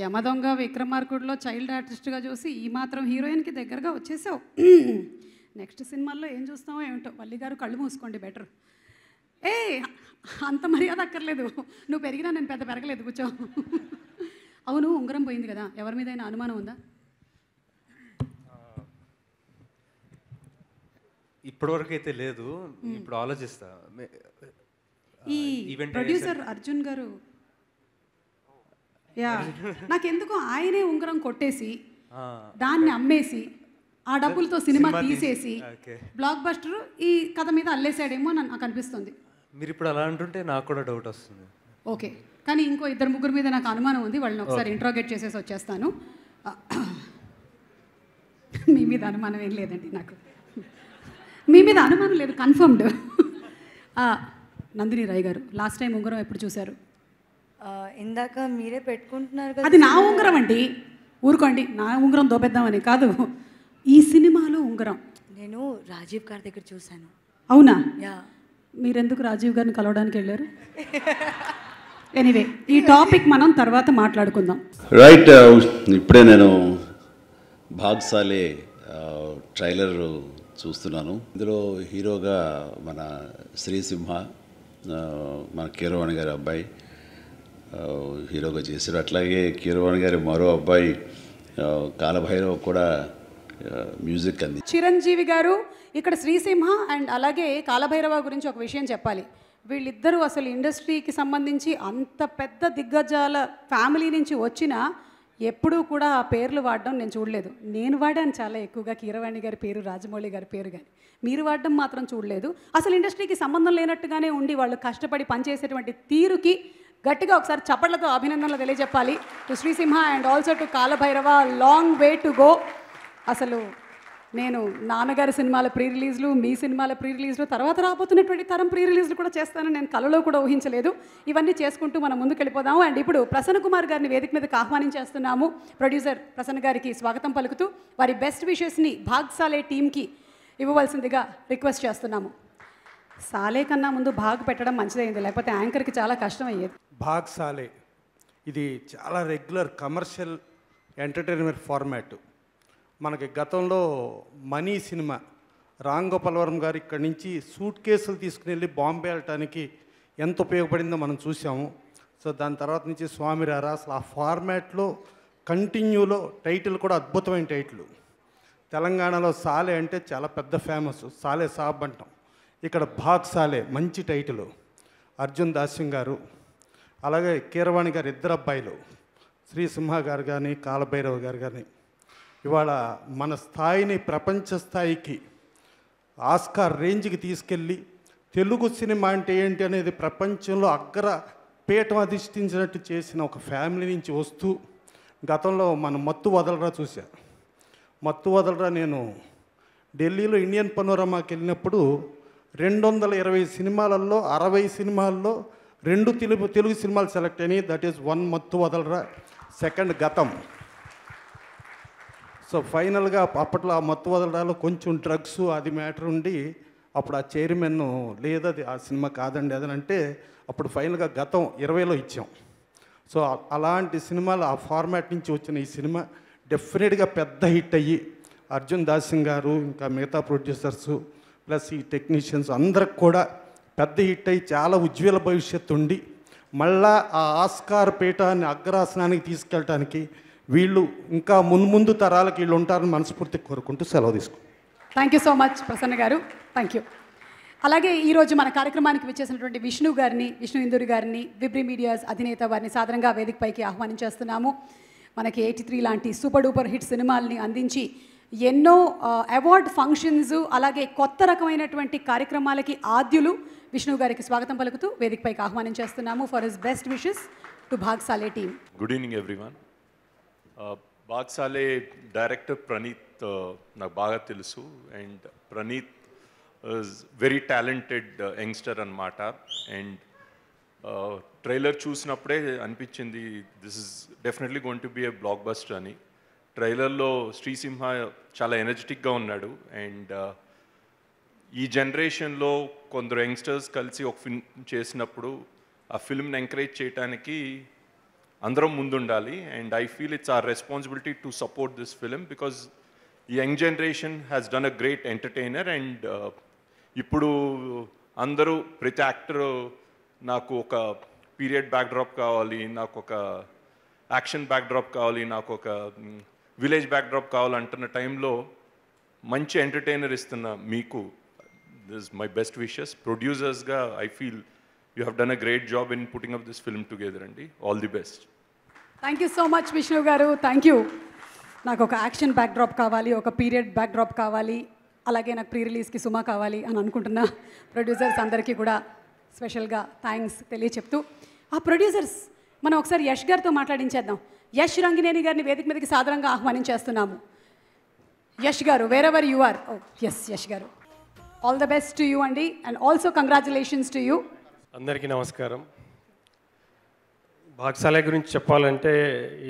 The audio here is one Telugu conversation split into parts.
యమదొంగ విక్రమార్కుడిలో చైల్డ్ ఆర్టిస్ట్గా చూసి ఈ మాత్రం హీరోయిన్కి దగ్గరగా వచ్చేసావు. నెక్స్ట్ సినిమాల్లో ఏం చూస్తామో ఏమిటో? వల్లి గారు కళ్ళు మూసుకోండి బెటర్. ఏ అంత మర్యాద అక్కర్లేదు. నువ్వు పెరిగినా నేను పెద్ద పెరగలేదు కూర్చో. అవును ఉంగరం పోయింది కదా. ఎవరి మీదైనా అనుమానం ఉందా? ఇప్పటివరకు అయితే లేదు. ఇప్పుడు ఆలోచిస్తా. ఈ ప్రొడ్యూసర్ అర్జున్ గారు యా. నాకెందుకో ఆయనే ఉంగరం కొట్టేసి దాన్ని అమ్మేసి ఆ డబ్బులతో సినిమా సినిమా తీసి- తీసేసి. బ్లాక్ బస్టర్ ఈ కథ మీద అల్లేసాడేమో నాకు అనిపిస్తుంది మీరు ఇప్పుడు అలా అంటుంటే నాకు కూడా డౌట్ వస్తుంది. ఓకే. కానీ ఇంకో ఇద్దరు ముగ్గురు మీద నాకు అనుమానం ఉంది. వాళ్ళని ఒకసారి ఇంట్రోగేట్ చేసేసి వచ్చేస్తాను. మీ మీద అనుమానం ఏం లేదండి నాకు. మీ మీద అనుమానం లేదు కన్ఫర్మ్డ్ నందిని రాయ్ గారు లాస్ట్ టైం ఉంగరం ఎప్పుడు చూశారు? ఇందాక మీరే పెట్టుకుంటున్నారు కదా అది నా ఉంగరం అండి. ఊరుకోండి నా ఉంగరం దోపెద్దామని కాదు. ఈ సినిమాలో ఉంగరం. నేను రాజీవ్ గారి దగ్గర చూశాను. అవునా? యా. మీరెందుకు రాజీవ్ గారిని కలవడానికి వెళ్ళారు? ఎనీవే ఈ టాపిక్ మనం తర్వాత మాట్లాడుకుందాం. రైట్ ఇప్పుడే నేను భాగ్సాలే ట్రైలర్ చూస్తున్నాను. ఇందులో హీరోగా మన శ్రీసింహ మన కీరవాణి గారి అబ్బాయి హీరోగా చేశారు. అట్లాగే కీరవాణి గారి మరో అబ్బాయి కాలభైరవ్ కూడా మ్యూజిక్ అంది చిరంజీవి గారు ఇక్కడ శ్రీసింహ అండ్ అలాగే కాలభైరవ గురించి ఒక విషయం చెప్పాలి. వీళ్ళిద్దరూ అసలు ఇండస్ట్రీకి సంబంధించి అంత పెద్ద దిగ్గజాల ఫ్యామిలీ నుంచి వచ్చినా ఎప్పుడూ కూడా ఆ పేర్లు వాడడం నేను చూడలేదు. నేను వాడాను చాలా ఎక్కువగా కీరవాణి గారి పేరు రాజమౌళి గారి పేరు కానీ మీరు వాడడం మాత్రం చూడలేదు. అసలు ఇండస్ట్రీకి సంబంధం లేనట్టుగానే ఉండి వాళ్ళు కష్టపడి పనిచేసేటువంటి తీరుకి గట్టిగా ఒకసారి చప్పట్లతో అభినందనలు తెలియజెప్పాలి to Srisimha and also to Kalabhairava. Long way to go. అసలు నేను నాన్నగారి సినిమాల ప్రీ రిలీజ్లు మీ సినిమాల ప్రీ రిలీజ్లు తర్వాత రాబోతున్నటువంటి తరం ప్రీ రిలీజ్లు కూడా చేస్తానని నేను కలలో కూడా ఊహించలేదు. ఇవన్నీ చేసుకుంటూ మనం ముందుకెళ్ళిపోదాము అండ్ ఇప్పుడు ప్రసన్న కుమార్ గారిని వేదిక మీదకి ఆహ్వానించేస్తున్నాము. ప్రొడ్యూసర్ ప్రసన్న గారికి స్వాగతం పలుకుతూ వారి బెస్ట్ విషెస్ని భాగ్సాలే టీంకి ఇవ్వవలసిందిగా రిక్వెస్ట్ చేస్తున్నాము. సాలే కన్నా ముందు భాగ్ పెట్టడం మంచిదైంది లేకపోతే యాంకర్కి చాలా కష్టం అయ్యేది భాగ్సాలే ఇది చాలా రెగ్యులర్ కమర్షియల్ ఎంటర్టైన్మెంట్ ఫార్మాట్. మనకి గతంలో మనీ సినిమా రామ్ గారి గారు ఇక్కడి నుంచి సూట్ కేసులు తీసుకుని వెళ్ళి బాంబే వెళ్ళటానికి ఎంత ఉపయోగపడిందో మనం చూసాము సో దాని తర్వాత నుంచి స్వామి రారా అసలు ఆ ఫార్మాట్లో కంటిన్యూలో టైటిల్ కూడా అద్భుతమైన టైటిల్. తెలంగాణలో సాలే అంటే చాలా పెద్ద ఫేమస్ సాలే సాబ్ అంటాం. ఇక్కడ భాగ్సాలే మంచి టైటిల్. అర్జున్ దాస్యం గారు అలాగే కీరవాణి గారు ఇద్దరు అబ్బాయిలు శ్రీ సింహ గారు కానీ కాలభైరవ్ గారు కానీ ఇవాళ మన స్థాయిని ప్రపంచ స్థాయికి ఆస్కార్ రేంజ్కి తీసుకెళ్ళి తెలుగు సినిమా అంటే ఏంటి అనేది ప్రపంచంలో అగ్ర పీఠం అధిష్ఠించినట్టు చేసిన ఒక ఫ్యామిలీ నుంచి వస్తూ గతంలో మన మత్తు వదలరా చూశా. మత్తు వదలరా నేను ఢిల్లీలో ఇండియన్ పనోరమాకి వెళ్ళినప్పుడు రెండు వందల ఇరవై సినిమాలలో అరవై సినిమాల్లో రెండు తెలుగు తెలుగు సినిమాలు సెలెక్ట్ అయినాయి. దట్ ఈస్ వన్ మత్తు వదలరా. సెకండ్ గతం. సో ఫైనల్గా అప్పట్లో ఆ మత్తు వదలడాలో కొంచెం డ్రగ్స్ అది మ్యాటర్ ఉండి అప్పుడు ఆ చైర్మన్ లేదది ఆ సినిమా కాదండి అది అంటే అప్పుడు ఫైనల్గా గతం ఇరవైలో ఇచ్చాం. సో అలాంటి సినిమాలు ఆ ఫార్మాట్ నుంచి వచ్చిన ఈ సినిమా డెఫినెట్గా పెద్ద హిట్ అయ్యి అర్జున్ దాసింగ్ గారు ఇంకా మిగతా ప్రొడ్యూసర్స్ ప్లస్ ఈ టెక్నీషియన్స్ అందరికి కూడా పెద్ద హిట్ అయ్యి చాలా ఉజ్వల భవిష్యత్తు ఉండి మళ్ళా ఆ ఆస్కార్ పీఠాన్ని అగ్రాసనానికి తీసుకెళ్ళటానికి వీళ్ళు ఇంకా ముందు ముందు తరాలకు వీళ్ళు ఉంటారని మనస్ఫూర్తి కోరుకుంటూ సెలవు తీసుకో thank you so much Prasanna garu. Thank you అలాగే ఈరోజు మన కార్యక్రమానికి విచ్చేసినటువంటి విష్ణు గారిని విష్ణు ఇందూరి గారిని విబ్రి మీడియాస్ అధినేత వారిని సాధారణంగా వేదికపైకి ఆహ్వానించేస్తున్నాము మనకి ఎయిటీ త్రీ లాంటి సూపర్ డూపర్ హిట్ సినిమాల్ని అందించి ఎన్నో అవార్డ్ ఫంక్షన్స్ అలాగే కొత్త రకమైనటువంటి కార్యక్రమాలకి ఆద్యులు విష్ణు గారికి స్వాగతం పలుకుతూ వేదికపైకి ఆహ్వానించేస్తున్నాము for his best wishes to Bhaag Saale team good evening everyone Bhaag Saale director Praneeth నాకు బాగా తెలుసు. And Praneeth very talented youngster అనమాట అండ్ ట్రైలర్ చూసినప్పుడే అనిపించింది this is definitely gonna be a blockbuster అని. ట్రైలర్లో శ్రీసింహ చాలా ఎనర్జెటిక్గా ఉన్నాడు. అండ్ ఈ జనరేషన్లో కొందరు యంగ్స్టర్స్ కలిసి ఒక ఫిల్మ్ చేసినప్పుడు ఆ ఫిల్మ్ని ఎంకరేజ్ చేయడానికి అందరం ముందుండాలి. And I feel it's our responsibility to support this film because ఈ young generation has done a great entertainer. And ఇప్పుడు అందరూ ప్రతి యాక్టర్ నాకు ఒక పీరియడ్ బ్యాక్డ్రాప్ కావాలి నాకు ఒక యాక్షన్ బ్యాక్డ్రాప్ కావాలి నాకు ఒక విలేజ్ బ్యాక్డ్రాప్ కావాలంటున్న టైంలో మంచి ఎంటర్టైనర్ ఇస్తున్న మీకు this my best wishes ప్రొడ్యూసర్స్గా I feel you have done a great job in putting up this film together అండి all the best thank you so much Vishnu garu. Thank you నాకు ఒక యాక్షన్ బ్యాక్డ్రాప్ కావాలి ఒక పీరియడ్ బ్యాక్డ్రాప్ కావాలి అలాగే నాకు ప్రీ రిలీజ్కి సుమా కావాలి అని అనుకుంటున్న ప్రొడ్యూసర్స్ అందరికీ కూడా స్పెషల్గా థ్యాంక్స్ తెలియచెప్తూ ఆ ప్రొడ్యూసర్స్ మనం ఒకసారి యష్ గారితో మాట్లాడించేద్దాం. యష్ రంగినేని గారిని వేదిక మీదకి సాధారణంగా ఆహ్వానించేస్తున్నాము Yash garu wherever you are oh yes Yash garu. All the best to you అండి. And also congratulations to you అందరికీ నమస్కారం. భాగ్సాలయ గురించి చెప్పాలంటే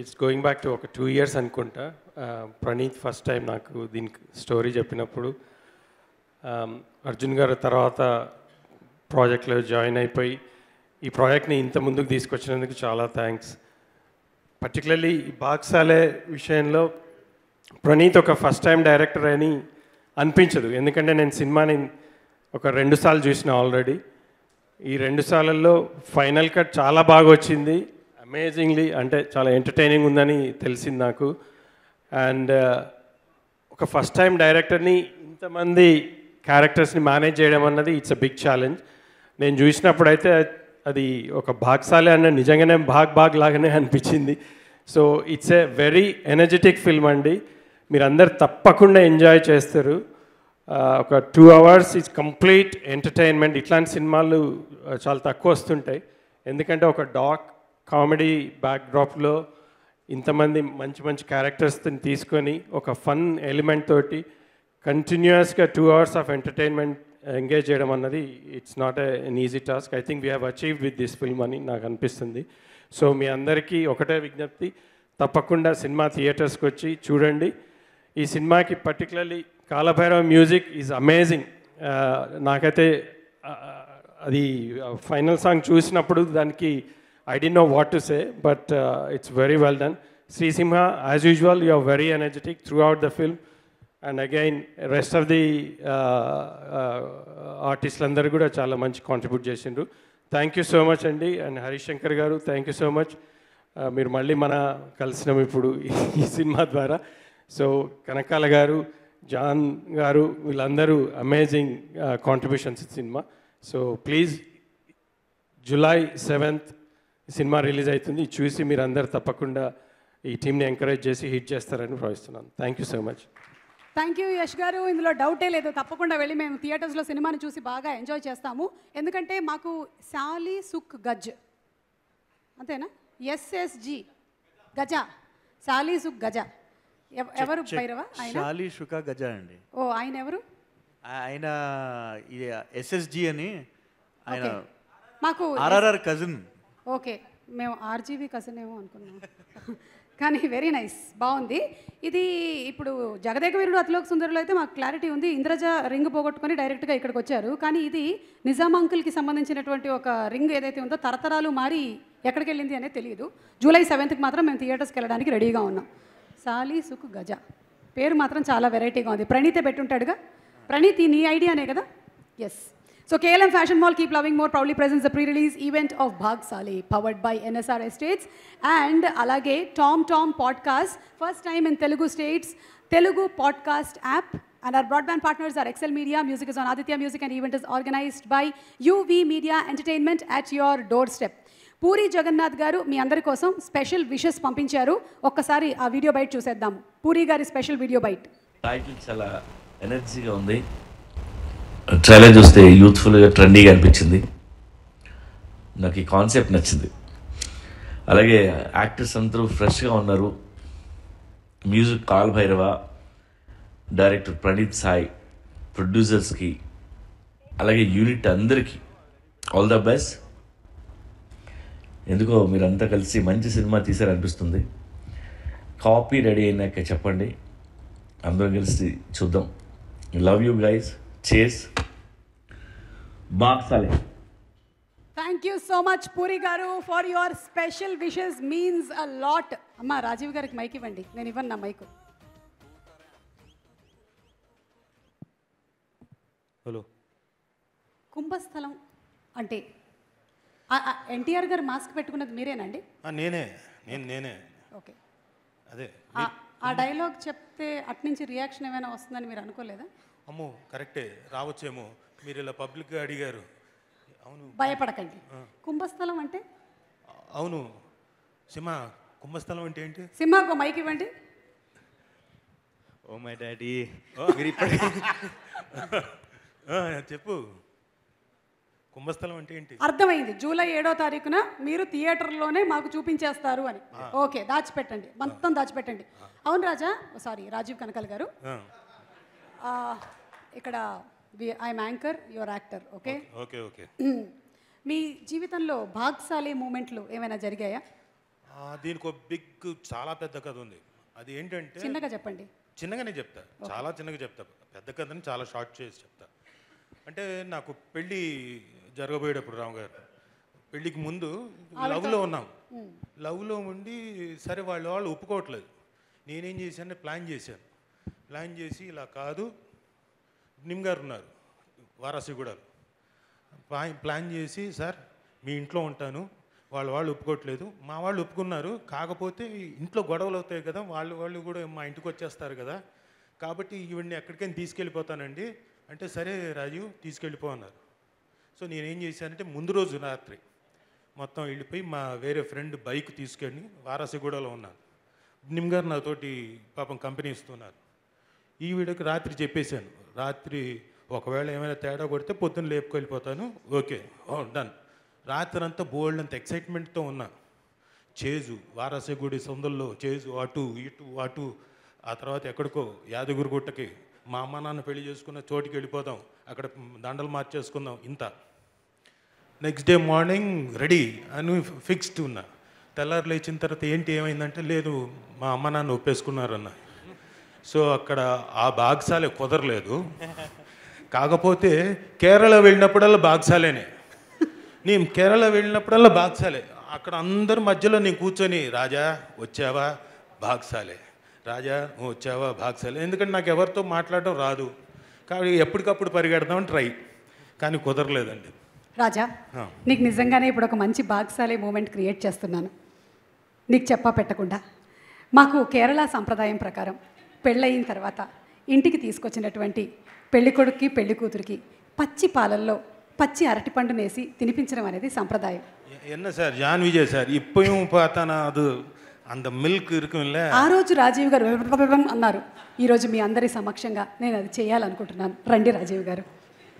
ఇట్స్ గోయింగ్ బ్యాక్ టు ఒక టూ ఇయర్స్ అనుకుంటా. Uh, ప్రణీత్ ఫస్ట్ టైం నాకు దీనికి స్టోరీ చెప్పినప్పుడు um, అర్జున్ గారు తర్వాత ప్రాజెక్ట్లో జాయిన్ అయిపోయి ఈ ప్రాజెక్ట్ని ఇంత ముందుకు తీసుకొచ్చినందుకు చాలా థ్యాంక్స్ పర్టికులర్లీ బాక్సాలే విషయంలో ప్రణీత్ ఒక ఫస్ట్ టైం డైరెక్టర్ అని అనిపించదు. ఎందుకంటే నేను సినిమాని ఒక రెండు సార్లు చూసిన ఆల్రెడీ ఈ రెండు సార్లలో ఫైనల్ కట్ చాలా బాగా వచ్చింది. అమేజింగ్లీ అంటే చాలా ఎంటర్టైనింగ్ ఉందని తెలిసింది నాకు. అండ్ uh, ఒక ఫస్ట్ టైం డైరెక్టర్ని ఇంతమంది క్యారెక్టర్స్ని మేనేజ్ చేయడం అన్నది ఇట్స్ అ బిగ్ ఛాలెంజ్ నేను చూసినప్పుడైతే అది ఒక భాగ్సాలే అన్న నిజంగానే భాగ్ భాగ్ లాగానే అనిపించింది. So it's a very energetic film అండి. మీరందరు తప్పకుండా ఎంజాయ్ చేస్తారు. ఒక two hours it's complete entertainment ఇట్లాంటి సినిమాలు చాలా తక్కువ వస్తుంటాయి. ఎందుకంటే ఒక డాక్ కామెడీ బ్యాక్డ్రాప్లో ఇంతమంది మంచి మంచి క్యారెక్టర్స్ని తీసుకొని ఒక ఫన్ ఎలిమెంట్ తోటి కంటిన్యూస్గా two hours of entertainment engage చేయడం అన్నది it's not an easy task I think we have achieved with this film అని నాకు అనిపిస్తుంది. సో మీ అందరికీ ఒకటే విజ్ఞప్తి. తప్పకుండా సినిమా థియేటర్స్కి వచ్చి చూడండి. ఈ సినిమాకి particularly Kalabhairava music is amazing నాకైతే అది ఫైనల్ సాంగ్ చూసినప్పుడు దానికి I D know what to say but it's very well done Srisimha as usual you are very energetic throughout the film and again rest of the ఆర్టిస్టులు అందరూ కూడా చాలా మంచి కాంట్రిబ్యూట్ చేసిండ్రు. థ్యాంక్ యూ సో మచ్ అండి. And Harish Shankar garu thank you so much మీరు మళ్ళీ మన కలిసినాం ఇప్పుడు ఈ సినిమా ద్వారా. సో కనకాల గారు జాన్ గారు వీళ్ళందరూ amazing contributions cinema so please July seventh cinema release అవుతుంది. చూసి మీరు అందరు తప్పకుండా ఈ టీంని ఎంకరేజ్ చేసి హిట్ చేస్తారని భావిస్తున్నాను. Thank you so much thank you Yash గారు. ఇందులో డౌటే లేదు. తప్పకుండా వెళ్ళి మేము థియేటర్స్లో సినిమాని చూసి బాగా ఎంజాయ్ చేస్తాము. ఎందుకంటే మాకు శాలి సుక్ గజ్ అంతేనా? ఎస్ఎస్జి గజ శాలి సుక్ గజ ఎవ- ఎవరు భైరవ? గజ అండి. ఓ ఆయన ఎవరు? ఆయన ఎస్ఎస్జి అని ఆయన. మాకు ఆర్ఆర్ఆర్ కజిన్ ఓకే. మేము ఆర్జీవీ కజిన్ ఏమో అనుకున్నాం. కానీ వెరీ నైస్ బాగుంది. ఇది ఇప్పుడు జగదేక వీరుడు అతిలోక సుందరులు అయితే మాకు క్లారిటీ ఉంది. ఇంద్రజ రింగ్ పోగొట్టుకొని డైరెక్ట్గా ఇక్కడికి వచ్చారు. కానీ ఇది నిజాం అంకుల్కి సంబంధించినటువంటి ఒక రింగ్ ఏదైతే ఉందో తరతరాలు మారి ఎక్కడికి వెళ్ళింది అనేది తెలియదు. జూలై సెవెంత్కి మాత్రం మేము థియేటర్స్కి వెళ్ళడానికి రెడీగా ఉన్నాం. సాలి సుక్ గజ. పేరు మాత్రం చాలా వెరైటీగా ఉంది. ప్రణీతే పెట్టుంటాడుగా. ప్రణీతి నీ ఐడియానే కదా? Yes So KLM Fashion Mall Keep Loving More proudly presents the pre-release event of Bhag Sali, powered by NSR Estates and alage Tom Tom Podcast, first time in Telugu states, Telugu podcast app. And our broadband partners are Excel Media, music is on Aditya Music, and event is organized by UV Media Entertainment at your doorstep. Puri Jagannadh గారు మీ అందరి కోసం స్పెషల్ విషెస్ పంపించారు ఒక్కసారి ఆ వీడియో బైట్ చూసేద్దాము పూరి గారి స్పెషల్ వీడియో బైట్ టైటిల్ చాలా ఎనర్జీగా ఉంది ట్రైలర్ చూస్తే యూత్ఫుల్గా ట్రెండీగా అనిపించింది. నాకు ఈ కాన్సెప్ట్ నచ్చింది. అలాగే యాక్టర్స్ అందరూ ఫ్రెష్గా ఉన్నారు. Music call Bhairava director Praneeth Sai ప్రొడ్యూసర్స్కి అలాగే యూనిట్ అందరికీ ఆల్ ద బెస్ట్ ఎందుకో మీరంతా కలిసి మంచి సినిమా తీశారనిపిస్తుంది. కాపీ రెడీ అయినాక చెప్పండి. అందరం కలిసి చూద్దాం. లవ్ యూ గైస్ చేస్ Bhaag Saale thank thank you so much Puri గారు for your special wishes means a lot అమ్మా రాజీవ్ గారికి మైక్ ఇవ్వండి. నేను ఇవ్వను నా మైక్ హలో కుంభస్థలం అంటే ఎన్టీఆర్ గారు మాస్క్ పెట్టుకున్నది మీరేనండి? నేనే. నేను నేనే. ఓకే అదే. ఆ- ఆ డైలాగ్ చెప్తే అట్నుంచి రియాక్షన్ ఏమైనా వస్తుందని మీరు అనుకోలేదా? అమ్మో కరెక్టే. రావచ్చేమో. మీరు ఇలా పబ్లిక్గా అడిగారు. అవును. భయపడకండి. కుంభస్థలం అంటే? అవును. సింహ కుంభస్థలం అంటే ఏంటి? సింహాకు మైక్ ఇవ్వండి. Oh my daddy. ఓ. మీరు ఇప్పటి ఆ, చెప్పు. కుంభస్థలం అంటే ఏంటి? అర్థమైంది. జూలై ఏడో తారీఖున మీరు థియేటర్లోనే మాకు చూపించేస్తారు అని. ఓకే దాచిపెట్టండి. మొత్తం దాచిపెట్టండి. అవును రాజా సారీ రాజీవ్ కనకల్ గారు. ఆ, ఆ, ఇక్కడ I'm anchor your actor okay okay okay మీ జీవితంలో భాగ్శాలి మూమెంట్లు ఏమైనా జరిగాయా? దీనికి ఒక బిగ్ చాలా పెద్ద కథ ఉంది. అది ఏంటంటే చిన్నగా చెప్పండి. చిన్నగానే చెప్తా. చాలా చిన్నగా చెప్తా. పెద్ద కథని చాలా షార్ట్ చేసి చెప్తా. అంటే నాకు పెళ్ళి జరగబోయేటప్పుడు రాము గారు పెళ్ళికి ముందు లవ్లో ఉన్నాం. లవ్లో ఉండి సరే వాళ్ళ వాళ్ళు ఒప్పుకోవట్లేదు. నేనేం చేశాను? ప్లాన్ చేశాను. ప్లాన్ చేసి ఇలా కాదు నిమ్ గారు ఉన్నారు వారాసిగూడలు. ప్లాన్ చేసి సార్ మీ ఇంట్లో ఉంటాను వాళ్ళ వాళ్ళు ఒప్పుకోవట్లేదు మా వాళ్ళు ఒప్పుకున్నారు కాకపోతే ఇంట్లో గొడవలు అవుతాయి కదా వాళ్ళు వాళ్ళు కూడా మా ఇంటికి వచ్చేస్తారు కదా. కాబట్టి ఈవిడ్ని ఎక్కడికైనా తీసుకెళ్ళిపోతానండి. అంటే సరే రాజు తీసుకెళ్ళిపో అన్నారు. సో నేనేం చేశానంటే ముందు రోజు రాత్రి మొత్తం వెళ్ళిపోయి మా వేరే ఫ్రెండ్ బైక్ తీసుకెళ్ళి వారాసిగూడలో ఉన్నాను. నిమ్ గారు నాతోటి పాపం కంపెనీ ఇస్తున్నారు. ఈ వీడియోకి రాత్రి చెప్పేశాను రాత్రి ఒకవేళ ఏమైనా తేడా కొడితే పొద్దున్న లేపుకెళ్ళిపోతాను ఓకే ఓ డన్. రాత్రి అంతా బోల్డ్ అంత ఎక్సైట్మెంట్తో ఉన్నా చేజు వారసగుడి సొందల్లో చేజు అటు ఇటు అటు ఆ తర్వాత ఎక్కడికో యాదగిరిగుట్టకి మా అమ్మ నాన్న పెళ్ళి చేసుకున్న చోటికి వెళ్ళిపోదాం. అక్కడ దండలు మార్చేసుకుందాం ఇంత. నెక్స్ట్ డే మార్నింగ్ రెడీ అని ఫిక్స్డ్ ఉన్నా. తెల్లారు లేచిన తర్వాత ఏంటి ఏమైందంటే లేదు మా అమ్మ నాన్న ఒప్పేసుకున్నారన్న. సో అక్కడ ఆ బాగ్సాలే కుదరలేదు. కాకపోతే కేరళ వెళ్ళినప్పుడల్లా బాగ్సాలేనే నేను కేరళ వెళ్ళినప్పుడల్లా బాగ్సాలే అక్కడ అందరి మధ్యలో నేను కూర్చొని రాజా వచ్చావా? బాగ్సాలే రాజా నువ్వు వచ్చావా? బాగ్సాలే ఎందుకంటే నాకు ఎవరితో మాట్లాడడం రాదు. కాబట్టి ఎప్పటికప్పుడు పరిగెడదామని ట్రై. కానీ కుదరలేదండి. రాజా. నీకు నిజంగానే ఇప్పుడు ఒక మంచి భాగ్శాలి మూమెంట్ క్రియేట్ చేస్తున్నాను. నీకు చెప్పా పెట్టకుండా. మాకు కేరళ సంప్రదాయం ప్రకారం పెళ్ళయిన తర్వాత ఇంటికి తీసుకొచ్చినటువంటి పెళ్లి కొడుక్కి పెళ్లి కూతురికి పచ్చి పాలల్లో పచ్చి అరటిపండు నేసి తినిపించడం అనేది సంప్రదాయం என்ன சார் ஜான் விஜய் சார் இப்பயும் பார்த்தானா அது அந்த மில்க் இருக்கும்ல ఆ రోజు రాజీవ్ గారు "వెబెబెబెబెం" అన్నారు ఈరోజు మీ అందరి సమక్షంగా నేను అది చేయాలనుకుంటున్నాను రండి రాజీవ్ గారు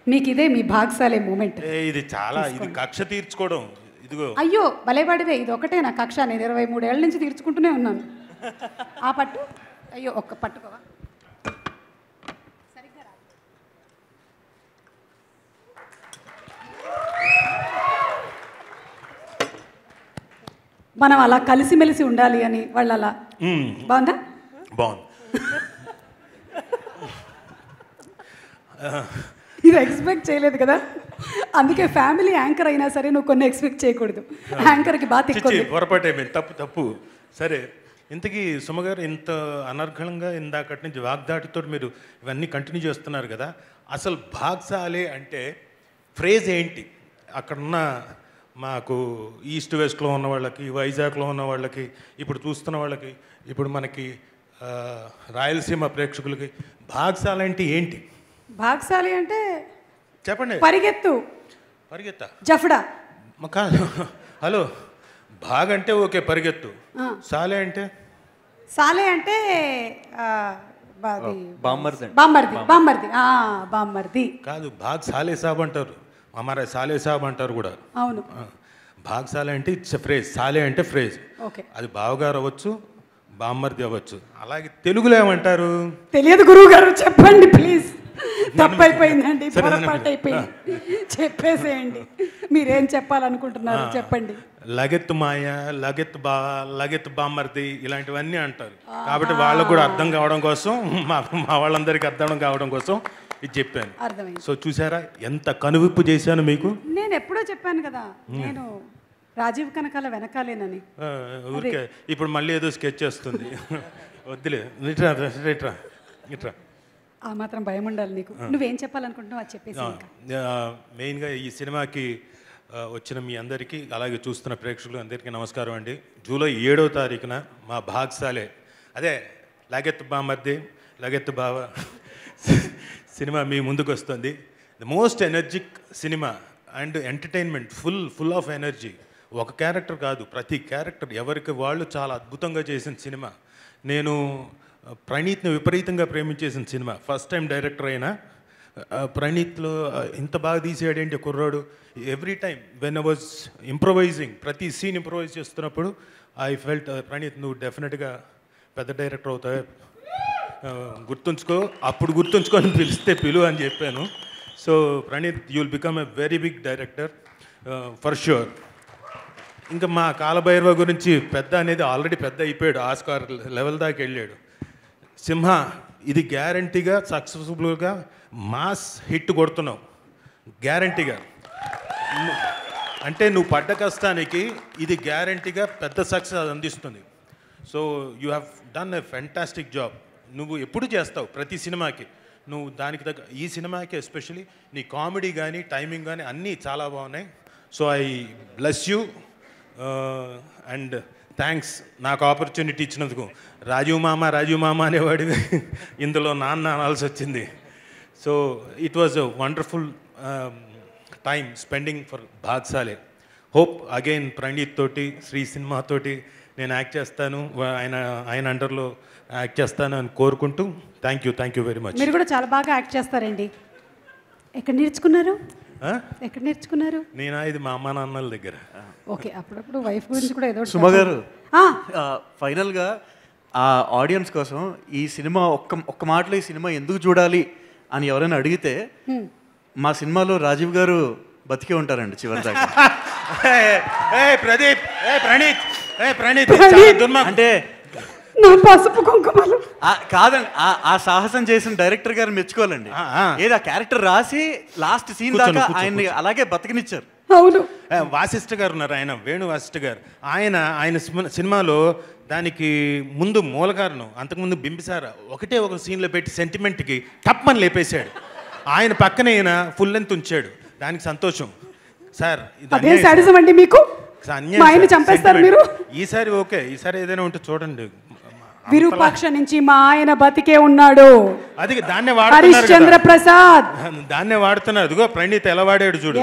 మీకు ఇదే మీ భాగ్శాలే మూమెంట్ ఏ, ఇది చాలా ఇది కక్ష తీర్చుకోవడం ఇదిగో అయ్యో భలేవాడివే ఇది ఒకటే నా కక్ష నేను ఇరవై మూడేళ్ల నుంచి తీర్చుకుంటూనే ఉన్నాను ఆ పట్టు అయ్యో ఒక్క పట్టుకోవా. మనం అలా కలిసిమెలిసి ఉండాలి అని వాళ్ళు అలా. బాగుందా? బాగుంది. ఇది ఎక్స్పెక్ట్ చేయలేదు కదా? అందుకే ఫ్యామిలీ యాంకర్ అయినా సరే నువ్వు కొన్ని ఎక్స్పెక్ట్ చేయకూడదు. యాంకర్కి బాగా తప్పు తప్పు. సరే ఇంతకీ సుమగారు ఇంత అనర్ఘళంగా ఇందాకటి నుంచి వాగ్దాటితో మీరు ఇవన్నీ కంటిన్యూ చేస్తున్నారు కదా అసలు భాగ్సాలే అంటే ఫ్రేజ్ ఏంటి? అక్కడున్న మాకు ఈస్ట్ వెస్ట్లో ఉన్న వాళ్ళకి వైజాగ్లో ఉన్న వాళ్ళకి ఇప్పుడు చూస్తున్న వాళ్ళకి ఇప్పుడు మనకి రాయలసీమ ప్రేక్షకులకి భాగ్సాల అంటే ఏంటి? భాగ్శాలి అంటే చెప్పండి. పరిగెత్తు. పరిగెత్తా. జఫడా. కాదు హలో. భాగ్ అంటే ఓకే పరిగెత్తు. సాలే అంటే? సాలే అంటే బామ్మర్ది. బామ్మర్ది బామ్మర్ది. బామ్మర్ది. కాదు భాగ్ సాలే సాబ్ అంటారు. అమరా సాలే సాబ్ అంటారు కూడా. అవును. భాగ్ సాలే అంటే ఇట్స్ ఫ్రేజ్ సాలే అంటే ఫ్రేజ్. ఓకే. అది బావగారు అవ్వచ్చు బామ్మర్ది అవ్వచ్చు. అలాగే తెలుగులో ఏమంటారు? తెలియదు గురువు గారు చెప్పండి ప్లీజ్. తప్పైపోయిందండి పొరపాటు అయిపోయింది. చెప్పేసేయండి. మీరేం చెప్పాలనుకుంటున్నారు? చెప్పండి. లగెత్ మాయ లగెత్ బా లగెత్ బామ్మర్ది ఇలాంటివన్నీ అంటారు. కాబట్టి వాళ్ళకు కూడా అర్థం కావడం కోసం మా మా వాళ్ళందరికీ అర్థం కావడం కోసం ఇది చెప్పాను. అర్థమైంది. సో చూసారా ఎంత కనువిప్పు చేశాను మీకు? నేను ఎప్పుడో చెప్పాను కదా నేను రాజీవ్ కనకాల వెనకాలేనని. ఊరికే ఇప్పుడు మళ్ళీ ఏదో స్కెచ్ చేస్తుంది వద్దులే ఇట్రా ఇట్రా ఇట్రా. ఆ మాత్రం భయం ఉండాలి నీకు. నువ్వేం చెప్పాలనుకుంటున్నావు అది చెప్పేసి మెయిన్గా ఈ సినిమాకి వచ్చిన మీ అందరికీ అలాగే చూస్తున్న ప్రేక్షకులు అందరికీ నమస్కారం అండి. జూలై ఏడవ తారీఖున మా భాగ్సాలే అదే లగెత్తు బామర్ది లగెత్తు బావ సినిమా మీ ముందుకు వస్తుంది the most energetic cinema and entertainment full full of energy ఒక క్యారెక్టర్ కాదు ప్రతి క్యారెక్టర్ ఎవరికి వాళ్ళు చాలా అద్భుతంగా చేసిన సినిమా నేను ప్రణీత్ని విపరీతంగా ప్రేమించేసిన సినిమా. ఫస్ట్ టైం డైరెక్టర్ అయినా ప్రణీత్లో ఇంత బాగా తీసాడేంటి కుర్రాడు? Every time when I was improvising ప్రతి సీన్ ఇంప్రొవైజ్ చేస్తున్నప్పుడు ఐ ఫెల్ట్ ప్రణీత్ నువ్వు డెఫినెట్గా పెద్ద డైరెక్టర్ అవుతావు. గుర్తుంచుకో. అప్పుడు గుర్తుంచుకొని పిలిస్తే పిలు అని చెప్పాను. So Praneeth you will become a very big director for sure ఇంకా మా కాలభైరవ గురించి పెద్ద అనేది ఆల్రెడీ పెద్ద అయిపోయాడు. ఆస్కార్ లెవెల్ దాకా వెళ్ళాడు. సింహ ఇది గ్యారంటీగా సక్సెస్ఫుల్గా మాస్ హిట్ కొడుతున్నావు. గ్యారంటీగా. అంటే నువ్వు పడ్డ కష్టానికి ఇది గ్యారంటీగా పెద్ద సక్సెస్ అందిస్తుంది. So you have done a fantastic job. నువ్వు ఎప్పుడు చేస్తావు ప్రతి సినిమాకి? నువ్వు దానికి తగ్గ ఈ సినిమాకి ఎస్పెషలీ నీ కామెడీ కానీ టైమింగ్ కానీ అన్నీ చాలా బాగున్నాయి. So I bless you and thanks నాకు ఆపర్చునిటీ ఇచ్చినందుకు. రాజీవ్ మామ రాజీవ్ మామ అనేవాడి ఇందులో నాన్న అనాల్సి వచ్చింది. So it was a wonderful time spending for Bhaag Saale hope again Praneeth తోటి శ్రీ సినిమాతోటి నేను యాక్ట్ చేస్తాను. ఆయన ఆయన అండర్లో యాక్ట్ చేస్తాను అని కోరుకుంటూ. Thank you thank you very much మీరు కూడా చాలా బాగా యాక్ట్ చేస్తారండి. ఎక్కడ నేర్చుకున్నారు? ఎక్కడ నేర్చుకున్నారు? నేను? ఇది మా అమ్మ నాన్నల దగ్గర. ఓకే అప్పుడప్పుడు వైఫ్ గురించి కూడా ఏదో సుమ గారు ఫైనల్గా ఆ ఆడియన్స్ కోసం ఈ సినిమా ఒక్క ఒక్క మాటలో ఈ సినిమా ఎందుకు చూడాలి అని ఎవరైనా అడిగితే. మా సినిమాలో రాజీవ్ గారు బతికే ఉంటారండి చివరి దాకా ఏ ప్రదీప్ ఏ ప్రణీత్ ఏ ప్రణీత్. అంటే నా పసుపు కుంకుమలు. ఆ- కాదండి ఆ- ఆ సాహసం చేసిన డైరెక్టర్ గారు మెచ్చుకోవాలండి. ఏదో ఆ క్యారెక్టర్ రాసి లాస్ట్ సీన్ దాకా ఆయన్ని అలాగే బతికినిచ్చారు. అవును. వాసిష్ఠ గారు ఉన్నారు ఆయన వేణు వాసిష్ఠ గారు. ఆయన ఆయన సినిమా- సినిమాలో దానికి ముందు మూల కారణం అంతకుముందు బింబిసార ఒకటే ఒక సీన్లో పెట్టి సెంటిమెంట్కి టప్మని లేపేశాడు. ఆయన పక్కన ఈయన ఫుల్ లెంత్ ఉంచాడు. దానికి సంతోషం. సార్ ఇది అదే శాడిజం అండి మీకు? ఈసారి ఓకే ఈసారి ఏదైనా ఉంటే చూడండి. విరూపాక్ష నుంచి మా ఆయన బతికే ఉన్నాడు. అది దాన్నే కదా. ప్రసాద్. దాన్నే వాడుతున్నారు. అదిగో ప్రణీత్ ఎలా వాడాడు చూడు.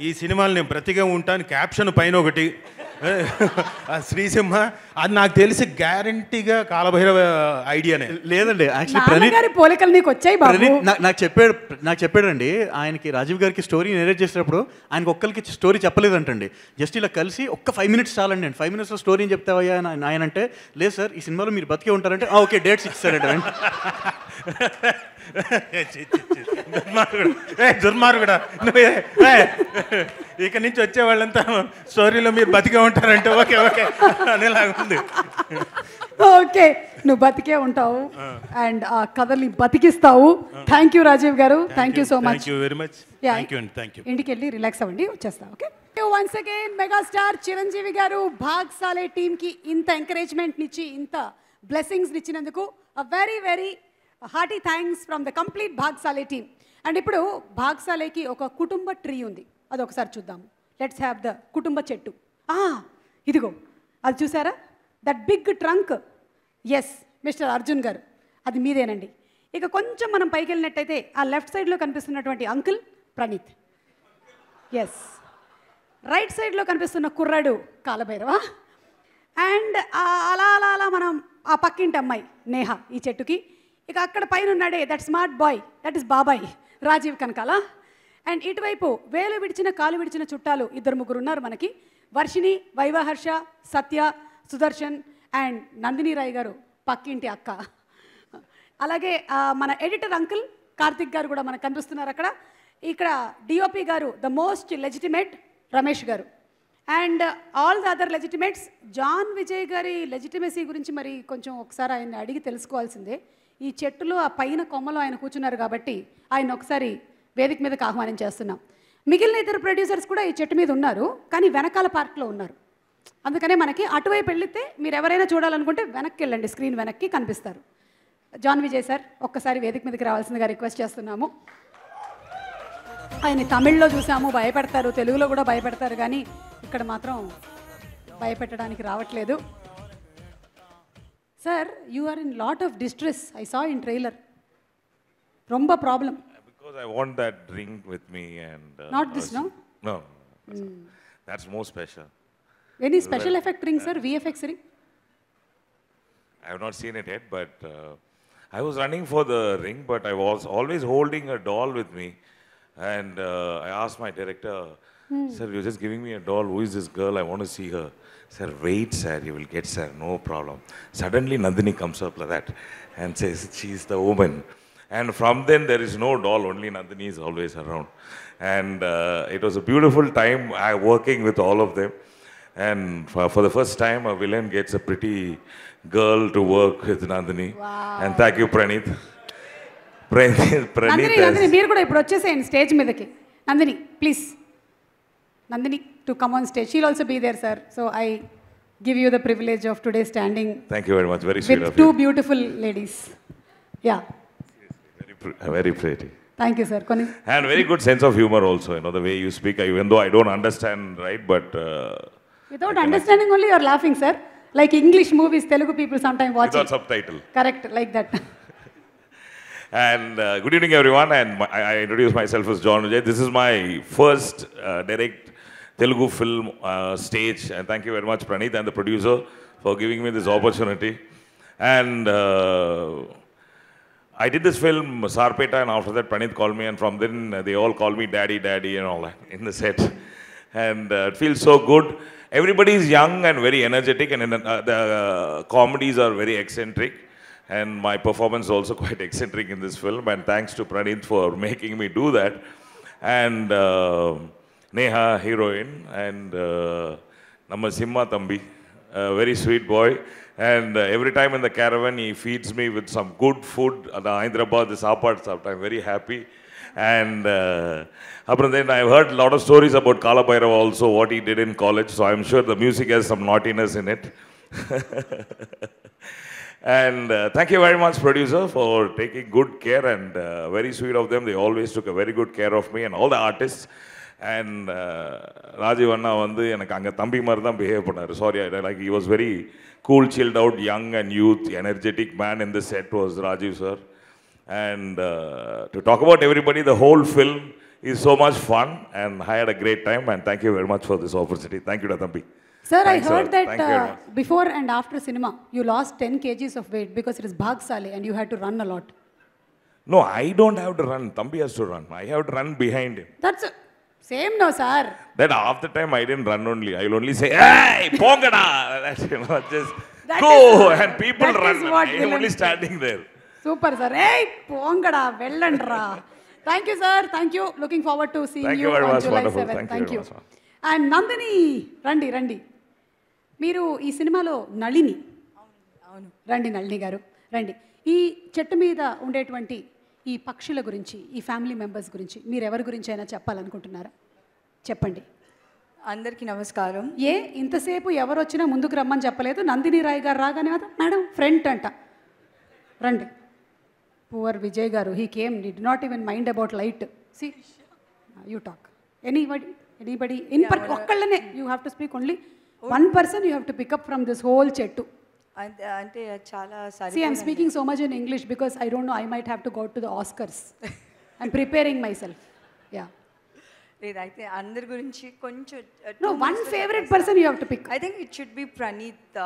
ఈ సినిమాలు నేను బ్రతిగా ఉంటాను. క్యాప్షన్ పైన ఒకటి. శ్రీసింహ అది నాకు తెలిసి గ్యారంటీగా కాలభైరవ ఐడియానే. లేదండి యాక్చువల్లీ పోలికలు నీకు వచ్చాయి బాబు. ప్రణీత్ నాకు చెప్పాడు నాకు చెప్పాడండి ఆయనకి రాజీవ్ గారికి స్టోరీ నేరేట్ చేసేటప్పుడు ఆయనకి ఒక్కరికి స్టోరీ చెప్పలేదంటండి. జస్ట్ ఇలా కలిసి ఒక్క ఫైవ్ మినిట్స్ చాలండి ఫైవ్ మినిట్స్లో స్టోరీ చెప్తావయ్యా అని ఆయన- అంటే లేదు సార్ ఈ సినిమాలో మీరు బతికే ఉంటారంటే "ఆ, ఓకే డేట్స్ ఇచ్చారంట. దుర్మార్గుడు. ఏ దుర్మార్గుడా. నువ్వు ఇక నుంచి వచ్చే వాళ్ళంతా స్టోరీలో మీరు బతికే ఉంటారంటే ఓకే ఓకే. అనేలాగా ఉంది. ఓకే నువ్వు బతికే ఉంటావు. అండ్ ఆ కథల్ని బతికిస్తావు. థ్యాంక్ యూ రాజీవ్ గారు. Thank you so much very much thank you అండి థ్యాంక్ యూ ఇంటికి వెళ్ళి రిలాక్స్ అవ్వండి వచ్చేస్తా okay once again megastar Chiranjeevi గారు భాగ్సాలే టీమ్కి ఇంత ఎంకరేజ్మెంట్ ఇచ్చి ఇంత బ్లెస్సింగ్స్ ఇచ్చినందుకు a very very hearty thanks from the complete Bhaag Saale team and ఇప్పుడు భాగ్సాలేకి ఒక కుటుంబ ట్రీ ఉంది. అది ఒకసారి చూద్దాం. లెట్స్ హ్యావ్ ద కుటుంబ చెట్టు. ఇదిగో. అది చూసారా? That big trunk yes mister Arjun గారు. అది మీదేనండి. ఇక కొంచెం మనం పైకి వెళ్ళినట్టయితే ఆ లెఫ్ట్ సైడ్లో కనిపిస్తున్నటువంటి అంకుల్ ప్రణీత్. ఎస్ రైట్ సైడ్లో కనిపిస్తున్న కుర్రాడు కాలభైరవ. అండ్ అలా అలా అలా మనం ఆ పక్కింటి అమ్మాయి నేహ ఈ చెట్టుకి. ఇక అక్కడ పైన ఉన్నాడే that smart boy that is బాబాయ్ రాజీవ్ కనకాల. అండ్ ఇటువైపు వేలు విడిచిన కాలు విడిచిన చుట్టాలు ఇద్దరు ముగ్గురు ఉన్నారు మనకి. వర్షిణి వైవహర్ష సత్య సుదర్శన్ అండ్ నందిని రాయ్ గారు పక్కింటి అక్క. అలాగే మన ఎడిటర్ అంకుల్ కార్తిక్ గారు కూడా మనకు కనిపిస్తున్నారు అక్కడ. ఇక్కడ డిఓపి గారు ద మోస్ట్ లెజిటిమేట్ రమేష్ గారు. And all the other legitimates John Vijay గారి లెజిటిమసీ గురించి మరి కొంచెం ఒకసారి ఆయన అడిగి తెలుసుకోవాల్సిందే. ఈ చెట్టులో ఆ పైన కొమ్మలో ఆయన కూర్చున్నారు కాబట్టి ఆయన ఒకసారి వేదిక మీదకి ఆహ్వానం చేస్తున్నాం. మిగిలిన ఇద్దరు ప్రొడ్యూసర్స్ కూడా ఈ చెట్టు మీద ఉన్నారు కానీ వెనకాల పార్ట్లో ఉన్నారు. అందుకనే మనకి అటువైపు వెళితే మీరు ఎవరైనా చూడాలనుకుంటే వెనక్కి వెళ్ళండి స్క్రీన్ వెనక్కి కనిపిస్తారు. జాన్ విజయ్ సార్ ఒక్కసారి వేదిక మీదకి రావాల్సిందిగా రిక్వెస్ట్ చేస్తున్నాము. ఆయన తమిళ్ళో చూసాము భయపెడతారు తెలుగులో కూడా భయపెడతారు కానీ ఇక్కడ మాత్రం భయపెట్టడానికి రావట్లేదు. Sir, you are in lot of distress. I saw in trailer. Romba problem. Because I want that drink with me and... Uh, Not this, no? No. That's, mm. that's more special. Any special effect ring, uh, sir? VFX ring? I have not seen it yet, but uh, I was running for the ring, but I was always holding a doll with me. And uh, I asked my director, Sir, you're just giving me a doll. Who is this girl? I want to see her. Sir, wait, sir. You will get, sir. No problem. Suddenly, Nandini comes up like that and says, She's the woman. And from then, there is no doll, only Nandini is always around. And uh, it was a beautiful time I, working with all of them. And for, for the first time, a villain gets a pretty girl to work with Nandini. And thank you, Pranit. Pranit, Pranit Nandini has- Nandini మీరు కూడా ఇప్పుడు వచ్చేసేయండి స్టేజ్ మీదకి Nandini please Nandini to come on stage. She'll also be there, sir. So I give you the privilege of today standing. Thank you very much. Very sweet with two you. beautiful ladies. Yeah. Very, very pretty. Thank you, sir. And very good sense of humor also. You know the way you speak, even though I don't understand, right? But uh, without understanding only, you're laughing, sir. Like English movies, Telugu people sometimes watch without it. subtitle. Correct, like that. and uh, good evening, everyone. And my, I introduce myself as John Vijay. This is my first uh, direct Telugu film uh, stage. And thank you very much, Praneeth, and the producer, for giving me this opportunity. And uh, I did this film, Sarpeta, and after that, Praneeth called me, and from then uh, they all call me Daddy, Daddy, and all that in the set. And uh, it feels so good. Everybody is young and very energetic, and uh, the uh, comedies are very eccentric. And my performance is also quite eccentric in this film. And thanks to Praneeth for making me do that. And Neha, heroine, and uh, Namma Simma Thambi, a very sweet boy. And uh, every time in the caravan, he feeds me with some good food. The Hyderabad is apart, I'm very happy. And uh, then I've heard a lot of stories about Kala also, what he did in college. So I'm sure the music has some naughtiness in it. and uh, thank you very much, producer, for taking good care and very sweet of them. They always took a very good care of me and all the artists. And Rajeev அண்ணா வந்து எனக்கு அங்கே தம்பி மாதிரி தான் பிஹேவ் பண்ணார் sorry I like he was very cool chilled out young and youth energetic man in the set was Rajeev sir and to talk about everybody the whole film is so much fun and I had a great time and thank you very much for this opportunity thank you டா தம்பி Sir, I heard that before and after cinema, you lost 10 kg of weight because it is Bhagsale, and you had to run a lot. No, I don't have to run. Thambi has to run. I have to run behind him. That's same no sir that of the time I didn't run only I will only say ఏయ్ పోంగడా that you know just go and people run I am only standing there super sir ఏయ్ పోంగడా వెళ్ళండిరా. Thank you sir thank you looking forward to see you on July 7 thank you and Nandini రండి రండి. మీరు ఈ సినిమాలో నళిని. అవును. రండి నళిని గారు రండి. ఈ చెట్టు మీద ఉండేటువంటి ఈ పక్షుల గురించి ఈ ఫ్యామిలీ మెంబర్స్ గురించి మీరు ఎవరి గురించి అయినా చెప్పాలనుకుంటున్నారా? చెప్పండి. అందరికీ నమస్కారం. ఏ? ఇంతసేపు ఎవరు వచ్చినా ముందుకు రమ్మని చెప్పలేదు. నందిని రాయ్ గారు రాగానే కదా మేడం ఫ్రంట్ అంట. రండి. పువర్ విజయ్ గారు he came the not even mind about light see you talk anybody anybody in per ఒక్కళ్ళనే. You have to speak only one person you have to pick up from this whole చెట్టు అంటే చాలా See, I'm సరిపోదండి. speaking so much in English because I don't know, I might have to go to the Oscars. I'm preparing myself. Yeah. లేదైతే అందరి గురించి కొంచెం No, one favorite person you have to pick. I think it should be Praneeth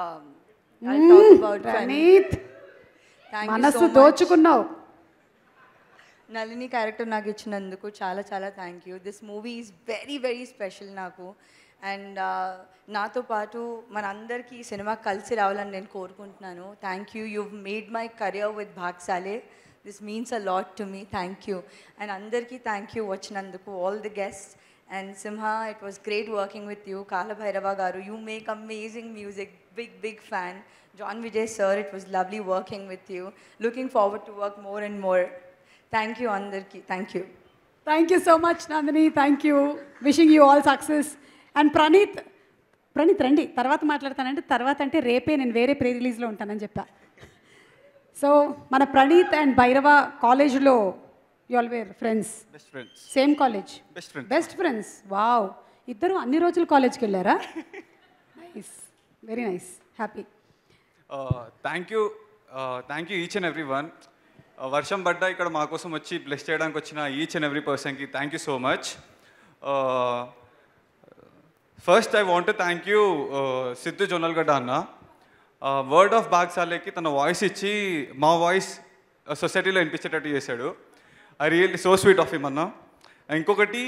Mm, Praneeth మనస్సు దోచుకున్నావు నళిని క్యారెక్టర్ నాకు ఇచ్చినందుకు చాలా చాలా thank you this movie is very very special నాకు అండ్ నాతో పాటు మనందరికీ ఈ సినిమా కలిసి రావాలని నేను కోరుకుంటున్నాను thank you you made my career with Bhaag Saale this means a lot to me thank you and అందరికీ థ్యాంక్ యూ వచ్చినందుకు all the guest And Simha, it was great working with you. Kala Bhairava Garu, you make amazing music. Big, big fan. John Vijay sir, it was lovely working with you. Looking forward to work more and more. Thank you, Andarki. Thank you. Thank you so much Nandini thank you wishing you all success and Praneeth Praneeth రండి. తర్వాత మాట్లాడతానంటే తర్వాత అంటే రేపే నేను వేరే ప్రీ రిలీజ్లో ఉంటానని చెప్తా సో మన ప్రణీత్ అండ్ భైరవ కాలేజ్లో all were friends same college best friends best friends wow ఇద్దరు అన్ని రోజులు కాలేజ్కి వెళ్ళారా? Nice very nice happy thank you thank you each and every one వర్షం పడ్డా ఇక్కడ మా కోసం వచ్చి బ్లెస్ చేయడానికి వచ్చిన ఈచ్ అండ్ ఎవ్రీ పర్సన్కి thank you so much first I want thank you Siddhu Jonnalagadda అన్న వర్డ్ ఆఫ్ బాగ్సాలేకి తన వాయిస్ ఇచ్చి మా వాయిస్ సొసైటీలో uh, వినిపించేటట్టు చేశాడు. I really so sweet of him అన్న ఇంకొకటి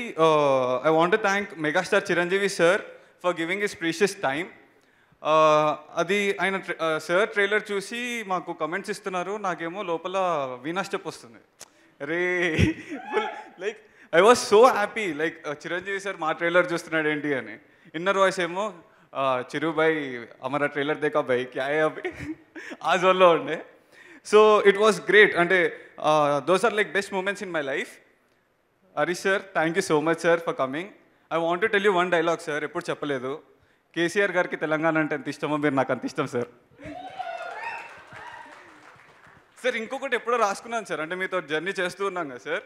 I want thank megastar Chiranjeevi sir for giving is precious time అది ఆయన సార్ ట్రైలర్ uh, చూసి మాకు కమెంట్స్ ఇస్తున్నారు. నాకేమో లోపల వీణా స్టెప్ వస్తుంది. రే like I was so happy like Chiranjeevi sir మా ట్రైలర్ చూస్తున్నాడు ఏంటి అని. ఇన్నర్ వాయిస్ ఏమో చిరు బై అమరా ట్రైలర్ దేకా బై క్యా అభి? ఆ జోన్లో ఉండే. సో ఇట్ వాస్ గ్రేట్ అంటే those are like best moments in my life Harish sir thank you so much sir for coming I want tell you one dialogue sir ఎప్పుడు చెప్పలేదు. కేసీఆర్ గారికి తెలంగాణ అంటే ఎంత ఇష్టమో మీరు నాకు అంత ఇష్టం సార్ సార్ ఇంకొకటి ఎప్పుడో రాసుకున్నాను సార్ అంటే మీతో జర్నీ చేస్తూ ఉన్నాం కదా sir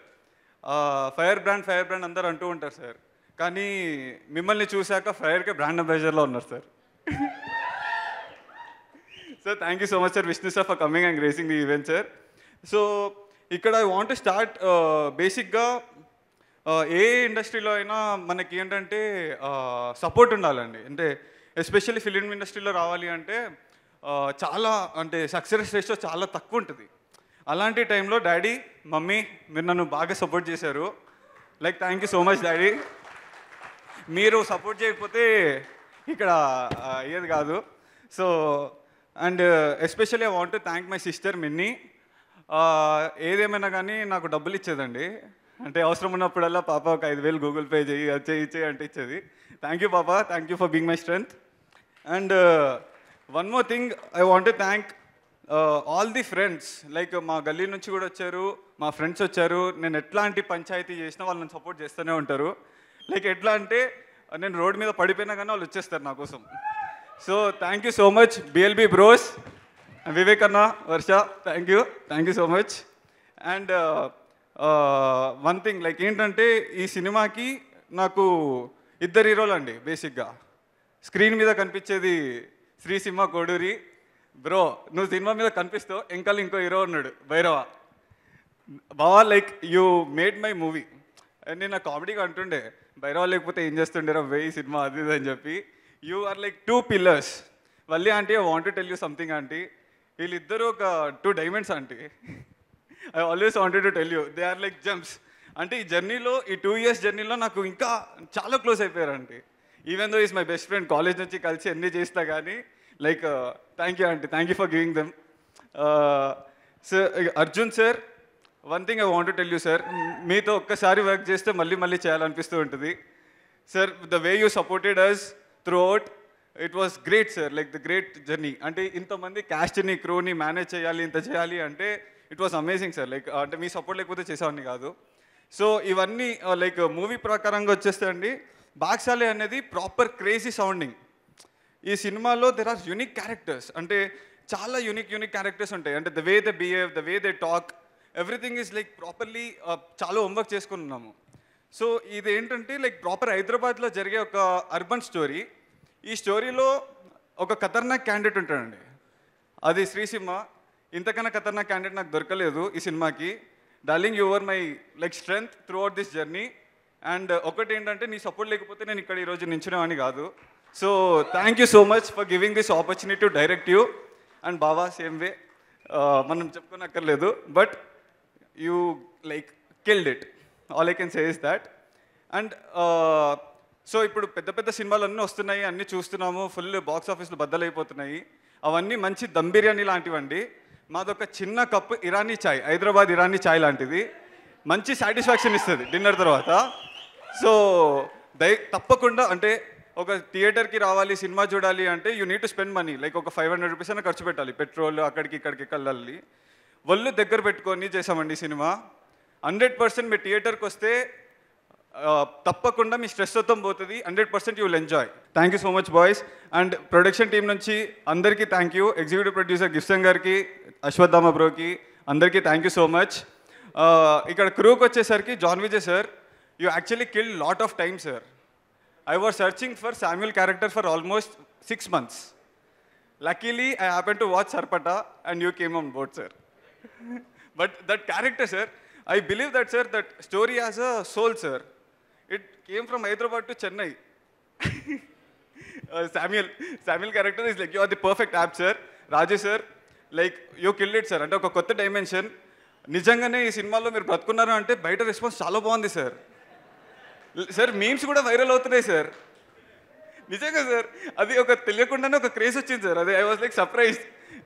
fire brand fire brand అందరూ అంటూ ఉంటారు సార్ కానీ మిమ్మల్ని చూశాక ఫైర్కే బ్రాండ్ అంబాసిడర్లో ఉన్నారు sir. Sir thank you so much sir. Vishnu sir for coming and gracing the event sir. So ఇక్కడ ఐ వాంట్ స్టార్ట్ బేసిక్గా ఏ ఇండస్ట్రీలో అయినా మనకి ఏంటంటే సపోర్ట్ ఉండాలండి. అంటే ఎస్పెషల్లీ ఫిలిం ఇండస్ట్రీలో రావాలి అంటే చాలా అంటే సక్సెస్ రేషియో చాలా తక్కువ ఉంటుంది. అలాంటి టైంలో డాడీ మమ్మీ మీరు నన్ను బాగా సపోర్ట్ చేశారు. Like thank you so much daddy. మీరు సపోర్ట్ చేయకపోతే ఇక్కడ ఏది అయ్యేది కాదు. So and especially I want to thank my sister Minnie ఏదేమైనా కానీ నాకు డబ్బులు ఇచ్చేదండి. అంటే అవసరం ఉన్నప్పుడల్లా పాప ఒక ఐదు వేలు గూగుల్ పే చేయి చేయి చేయి ఇచ్చేయి అంటే ఇచ్చేది. థ్యాంక్ యూ పాప. Thank you for being my strength and one more thing I want thank all the friends like మా గల్లీ నుంచి కూడా వచ్చారు మా ఫ్రెండ్స్ వచ్చారు. నేను ఎట్లాంటి పంచాయతీ చేసినా వాళ్ళని సపోర్ట్ చేస్తూనే ఉంటారు. లైక్ ఎట్లా అంటే నేను రోడ్ మీద పడిపోయినా కానీ వాళ్ళు వచ్చేస్తారు నా కోసం. So thank you so much BLB bros Vivek అన్న Varsha thank you thank you so much and one thing like ఏంటంటే ఈ సినిమాకి నాకు ఇద్దరు హీరోలు అండి బేసిక్గా స్క్రీన్ మీద కనిపించేది శ్రీసింహ కోడూరి. బ్రో నువ్వు సినిమా మీద కనిపిస్తావు ఇంకా ఇంకో హీరో ఉన్నాడు భైరవ. బావా like you made my movie నేను నా కామెడీగా అంటుండే భైరవ లేకపోతే ఏం చేస్తుండేరా వెయ్యి సినిమా అది ఇది అని చెప్పి. You are like two pillars Valli aunty I want tell you something aunty. వీళ్ళిద్దరూ ఒక two diamonds aunty. I always wanted to tell you they are like gems అంటే ఈ జర్నీలో ఈ టూ ఇయర్స్ జర్నీలో నాకు ఇంకా చాలా క్లోజ్ అయిపోయారు aunty. Even though is my best friend college నుంచి కలిసి ఎన్ని చేస్తా కానీ like thank you aunty. Thank you for giving them sir Arjun sir one thing I want tell you sir మీతో ఒక్కసారి వర్క్ చేస్తే మళ్ళీ మళ్ళీ చేయాలనిపిస్తూ ఉంటుంది. Sir the way you supported us throughout it was great sir like the great journey అంటే ఇంతమంది క్యాస్ట్ని క్రూని మేనేజ్ చేయాలి ఇంత చేయాలి అంటే it was amazing sir like అంటే మీ సపోర్ట్ లేకపోతే చేసేవాడిని కాదు. సో ఇవన్నీ uh, లైక్ మూవీ ప్రకారంగా వచ్చేస్తే అండి బాక్సాలే అనేది ప్రాపర్ క్రేజీ సౌండింగ్ ఈ సినిమాలో దెర్ ఆర్ యూనిక్ క్యారెక్టర్స్ అంటే చాలా యూనిక్ యూనిక్ క్యారెక్టర్స్ ఉంటాయి. అంటే the way the behave the way the talk everything is like properly చాలా హోంవర్క్ చేసుకున్నాము సో ఇది ఏంటంటే లైక్ ప్రాపర్ హైదరాబాద్లో జరిగే ఒక అర్బన్ స్టోరీ ఈ స్టోరీలో ఒక ఖతర్నాక్ క్యాండిడేట్ ఉంటాడండి. అది శ్రీసింహ. ఇంతకన్నా ఖతర్నాక్ క్యాండిడేట్ నాకు దొరకలేదు ఈ సినిమాకి. Darling your my like strength throughout this journey and ఒకటి ఏంటంటే నీ సపోర్ట్ లేకపోతే నేను ఇక్కడ ఈరోజు నించునేవాడిని కాదు. So thank you so much for giving this opportunity to direct you and Baba same way మనం చెప్పుకోనక్కర్లేదు. But you like killed it all I can say is that and so ఇప్పుడు పెద్ద పెద్ద సినిమాలు అన్నీ వస్తున్నాయి అన్నీ చూస్తున్నాము ఫుల్ బాక్స్ ఆఫీస్లో బద్దలైపోతున్నాయి. అవన్నీ మంచి దమ్ బిర్యానీ లాంటివండి. మాదొక చిన్న కప్పు ఇరానీ చాయ్ హైదరాబాద్ ఇరానీ చాయ్ లాంటిది. మంచి సాటిస్ఫాక్షన్ ఇస్తుంది డిన్నర్ తర్వాత. సో దయ తప్పకుండా అంటే ఒక థియేటర్కి రావాలి సినిమా చూడాలి అంటే you need to spend money like ఒక ఫైవ్ హండ్రెడ్ రూపీస్ అయినా ఖర్చు పెట్టాలి. పెట్రోల్ అక్కడికి ఇక్కడికి వెళ్ళాలి ఒళ్ళు దగ్గర పెట్టుకొని చేసామండి సినిమా. హండ్రెడ్ పర్సెంట్ మీ థియేటర్కి వస్తే తప్పకుండా మీ స్ట్రెస్ మొత్తం పోతుంది. Hundred percent you will enjoy. Thank you so much boys. And production team నుంచి అందరికీ thank you. Executive producer Gifson గారికి అశ్వత్థామ బ్రోకి అందరికీ థ్యాంక్ యూ సో మచ్. ఇక్కడ క్రూకి వచ్చేసరికి John Vijay sir you actually kill lot of time sir. I was searching for Samuel character for almost six months. Luckily I happen to watch Sarpatta and you came on board sir. But that character sir I believe that sir that story as a soul sir it came from Hyderabad to Chennai Samuel Samuel character is like you are the perfect app sir Rajesh sir like you kill it sir అంటే ఒక కొత్త డైమెన్షన్ నిజంగానే ఈ సినిమాలో మీరు బ్రతుకున్నారు అంటే బయట రెస్పాన్స్ చాలా బాగుంది సార్ సార్ మీమ్స్ కూడా వైరల్ అవుతున్నాయి సార్ నిజంగా సార్ అది ఒక తెలియకుండానే ఒక క్రేజ్ వచ్చింది సార్ అది ఐ వాజ్ లైక్ సర్ప్రైజ్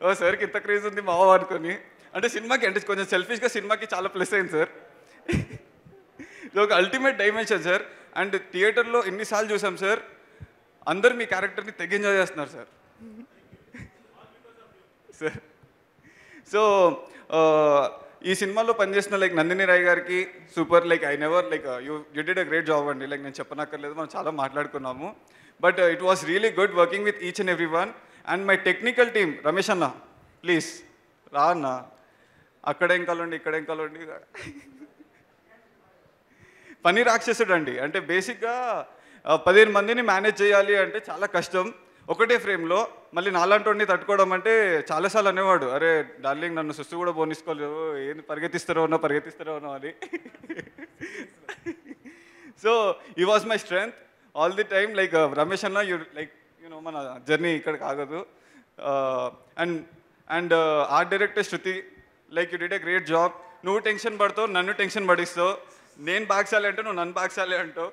ఓ సార్కి ఇంత క్రేజ్ ఉంది మావ అనుకొని. అంటే సినిమాకి అంటే కొంచెం సెల్ఫిష్గా సినిమాకి చాలా ప్లస్ అయింది సార్ ఇది ఒక అల్టిమేట్ డైమెన్షన్ సార్ అండ్ థియేటర్లో ఎన్నిసార్లు చూసాం సార్ అందరు మీ క్యారెక్టర్ని తెగ ఎంజాయ్ చేస్తున్నారు సార్ సార్ సో ఈ సినిమాలో పనిచేసిన లైక్ నందిని రాయ్ గారికి super like I never like you you did a great job అండి. లైక్ నేను చెప్పనక్కర్లేదు మనం చాలా మాట్లాడుకున్నాము. But it was really good working with each and every one and my technical team Ramesh అన్న ప్లీజ్ రా అన్న. అక్కడేం కలండి ఇక్కడేం కలండి పని రాక్షసుడు అండి అంటే బేసిక్గా పదిహేను మందిని మేనేజ్ చేయాలి అంటే చాలా కష్టం. ఒకటే ఫ్రేమ్లో మళ్ళీ నాలాంటి తట్టుకోవడం అంటే చాలాసార్లు అనేవాడు. అరే డార్లింగ్ నన్ను సుస్తు కూడా పోనిసుకోలేవు ఏంది పరిగెత్తిస్తారో ఉన్నా పరిగెత్తిస్తారో ఉన్నా అని. So he was my strength all the time like Ramesh అన్న యూ లైక్ యూనో మన జర్నీ ఇక్కడ కాగదు and and art director Shruti like you did a great job నువ్వు టెన్షన్ పడతావు నన్ను టెన్షన్ పడిస్తావు. నేను బాక్సాలి అంటే నువ్వు నన్ను బాక్సాలి అంటావు.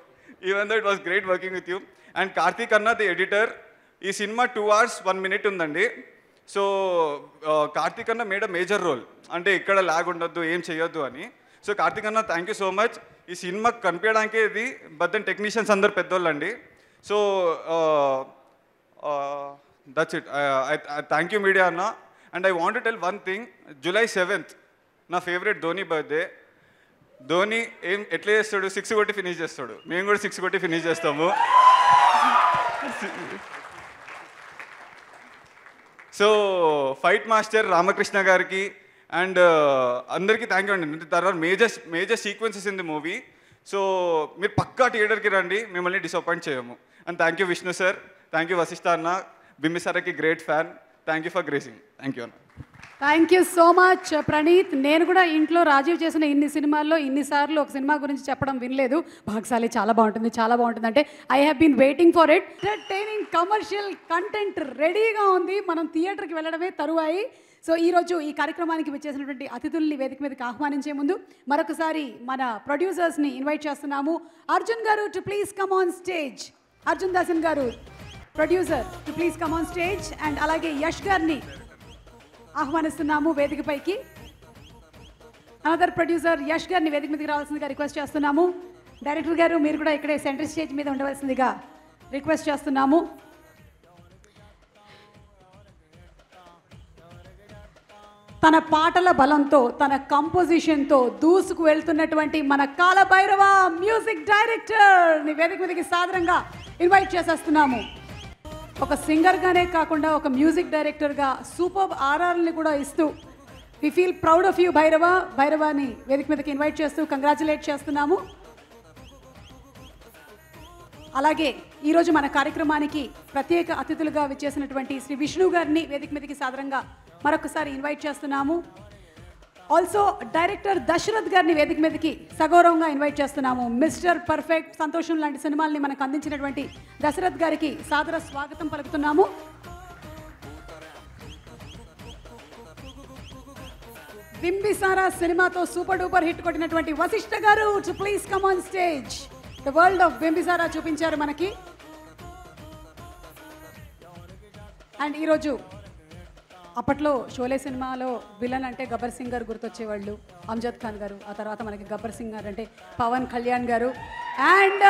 Even though it was great working with you and Karthik అన్న ది ఎడిటర్ ఈ cinema two hours one minute ఉందండి. సో కార్తీక్ అన్న మేడ్ అ మేజర్ రోల్ అంటే ఇక్కడ లాగ్ ఉండొద్దు ఏం చేయొద్దు అని. సో కార్తీక్ అన్న థ్యాంక్ యూ సో మచ్ ఈ సినిమా కనిపించడానికే ఇది బట్ దెన్ టెక్నీషియన్స్ అందరు పెద్దోళ్ళు అండి so that's it thank you media అన్న. And I want tell one thing July seventh నా ఫేవరెట్ ధోని బర్త్డే ధోని ఏం ఎట్లా చేస్తాడు? సిక్స్ కొట్టి ఫినిష్ చేస్తాడు. మేము కూడా సిక్స్ కొట్టి ఫినిష్ చేస్తాము. సో ఫైట్ మాస్టర్ రామకృష్ణ గారికి అండ్ uh, అందరికీ థ్యాంక్ యూ అండి. తర్వాత major major sequences in the movie so మీరు పక్కా థియేటర్కి రండి. మిమ్మల్ని డిసప్పాయింట్ చేయము. And thank you Vishnu sir thank you Vassishta అన్న. బింబిసారకి great fan thank you for gracing thank you అన్న thank you so much Praneeth నేను కూడా ఇంట్లో రాజీవ్ చేసిన ఇన్ని సినిమాల్లో ఇన్నిసార్లు ఒక సినిమా గురించి చెప్పడం వినలేదు. భాగశాలి చాలా బాగుంటుంది చాలా బాగుంటుంది అంటే I have been waiting for it entertaining commercial content రెడీగా ఉంది. మనం థియేటర్కి వెళ్ళడమే తరువాయి. సో ఈరోజు ఈ కార్యక్రమానికి వచ్చేసినటువంటి అతిథుల్ని వేదిక మీదకి ఆహ్వానించే ముందు మరొకసారి మన ప్రొడ్యూసర్స్ని ఇన్వైట్ చేస్తున్నాము. అర్జున్ గారు to please come on stage Arjun Dasan గారు producer to please come on stage and అలాగే యష్ గారిని ఆహ్వానిస్తున్నాము వేదికపైకి. అనదర్ ప్రొడ్యూసర్ యష్ గారిని వేదిక మీదకి రావాల్సిందిగా రిక్వెస్ట్ చేస్తున్నాము. డైరెక్టర్ గారు మీరు కూడా ఇక్కడే సెంటర్ స్టేజ్ మీద ఉండవలసిందిగా రిక్వెస్ట్ చేస్తున్నాము. తన పాటల బలంతో తన కంపోజిషన్తో దూసుకు వెళ్తున్నటువంటి మన కాలభైరవ మ్యూజిక్ డైరెక్టర్ని వేదిక మీదకి సాధారణంగా ఇన్వైట్ చేసేస్తున్నాము. ఒక సింగర్గానే కాకుండా ఒక మ్యూజిక్ డైరెక్టర్గా సూపర్ ఆర్ఆర్ని కూడా ఇస్తూ we feel proud of you Bhairava భైరవాని వేదిక మీదకి ఇన్వైట్ చేస్తూ కంగ్రాచులేట్ చేస్తున్నాము. అలాగే ఈరోజు మన కార్యక్రమానికి ప్రత్యేక అతిథులుగా విచ్చేసినటువంటి శ్రీ విష్ణు గారిని వేదిక మీదకి సాదరంగా మరొకసారి ఇన్వైట్ చేస్తున్నాము. ఆల్సో డైరెక్టర్ దశరథ్ గారిని వేదిక మీదకి సగౌరవంగా ఇన్వైట్ చేస్తున్నాము. మిస్టర్ పర్ఫెక్ట్ సంతోషం లాంటి సినిమాల్ని మనకు అందించినటువంటి దశరథ్ గారికి సాదర స్వాగతం పలుకుతున్నాము. బింబిసారా సినిమాతో సూపర్ డూపర్ హిట్ కొట్టినటువంటి వశిష్ఠ గారు to please come on stage the world of Bimbisara చూపించారు మనకి. అండ్ ఈరోజు అప్పట్లో షోలే సినిమాలో విలన్ అంటే గబ్బర్ సింగ్ గారు గుర్తొచ్చేవాళ్ళు అమ్జద్ ఖాన్ గారు ఆ తర్వాత మనకి గబ్బర్ సింగ్ గారు అంటే పవన్ కళ్యాణ్ గారు. అండ్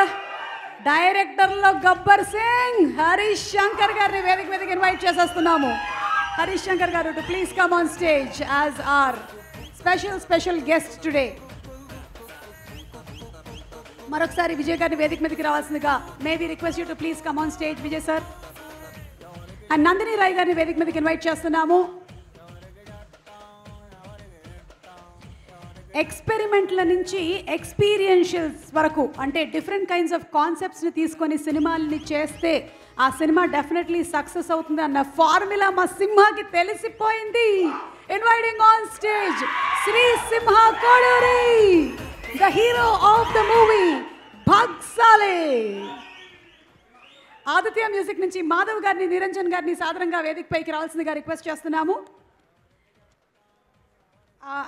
డైరెక్టర్లో గబ్బర్ సింగ్ హరీష్ శంకర్ గారిని వేదిక మీదకి ఇన్వైట్ చేసేస్తున్నాము. హరీష్ శంకర్ గారు to please come on stage as our special special guest today. మరొకసారి విజయ్ గారిని వేదిక మీదకి రావాల్సిందిగా may be request you to please come on stage. Vijay sir. And Nandini Roy గారిని వేదిక మీదకి ఇన్వైట్ చేస్తున్నాము. ఎక్స్పెరిమెంట్ల నుంచి ఎక్స్పీరియన్షియల్స్ వరకు అంటే డిఫరెంట్ కైండ్స్ ఆఫ్ కాన్సెప్ట్స్ని తీసుకొని సినిమాల్ని చేస్తే ఆ సినిమా డెఫినెట్లీ సక్సెస్ అవుతుంది అన్న ఫార్ములా మా సింహాకి తెలిసిపోయింది. Inviting on stage Shri Simha Koduri the hero of the movie భగ్సాలే Aditya music నుంచి మాధవ్ గారిని నిరంజన్ గారిని సాధారణంగా వేదికపైకి రావాల్సిందిగా రిక్వెస్ట్ చేస్తున్నాము.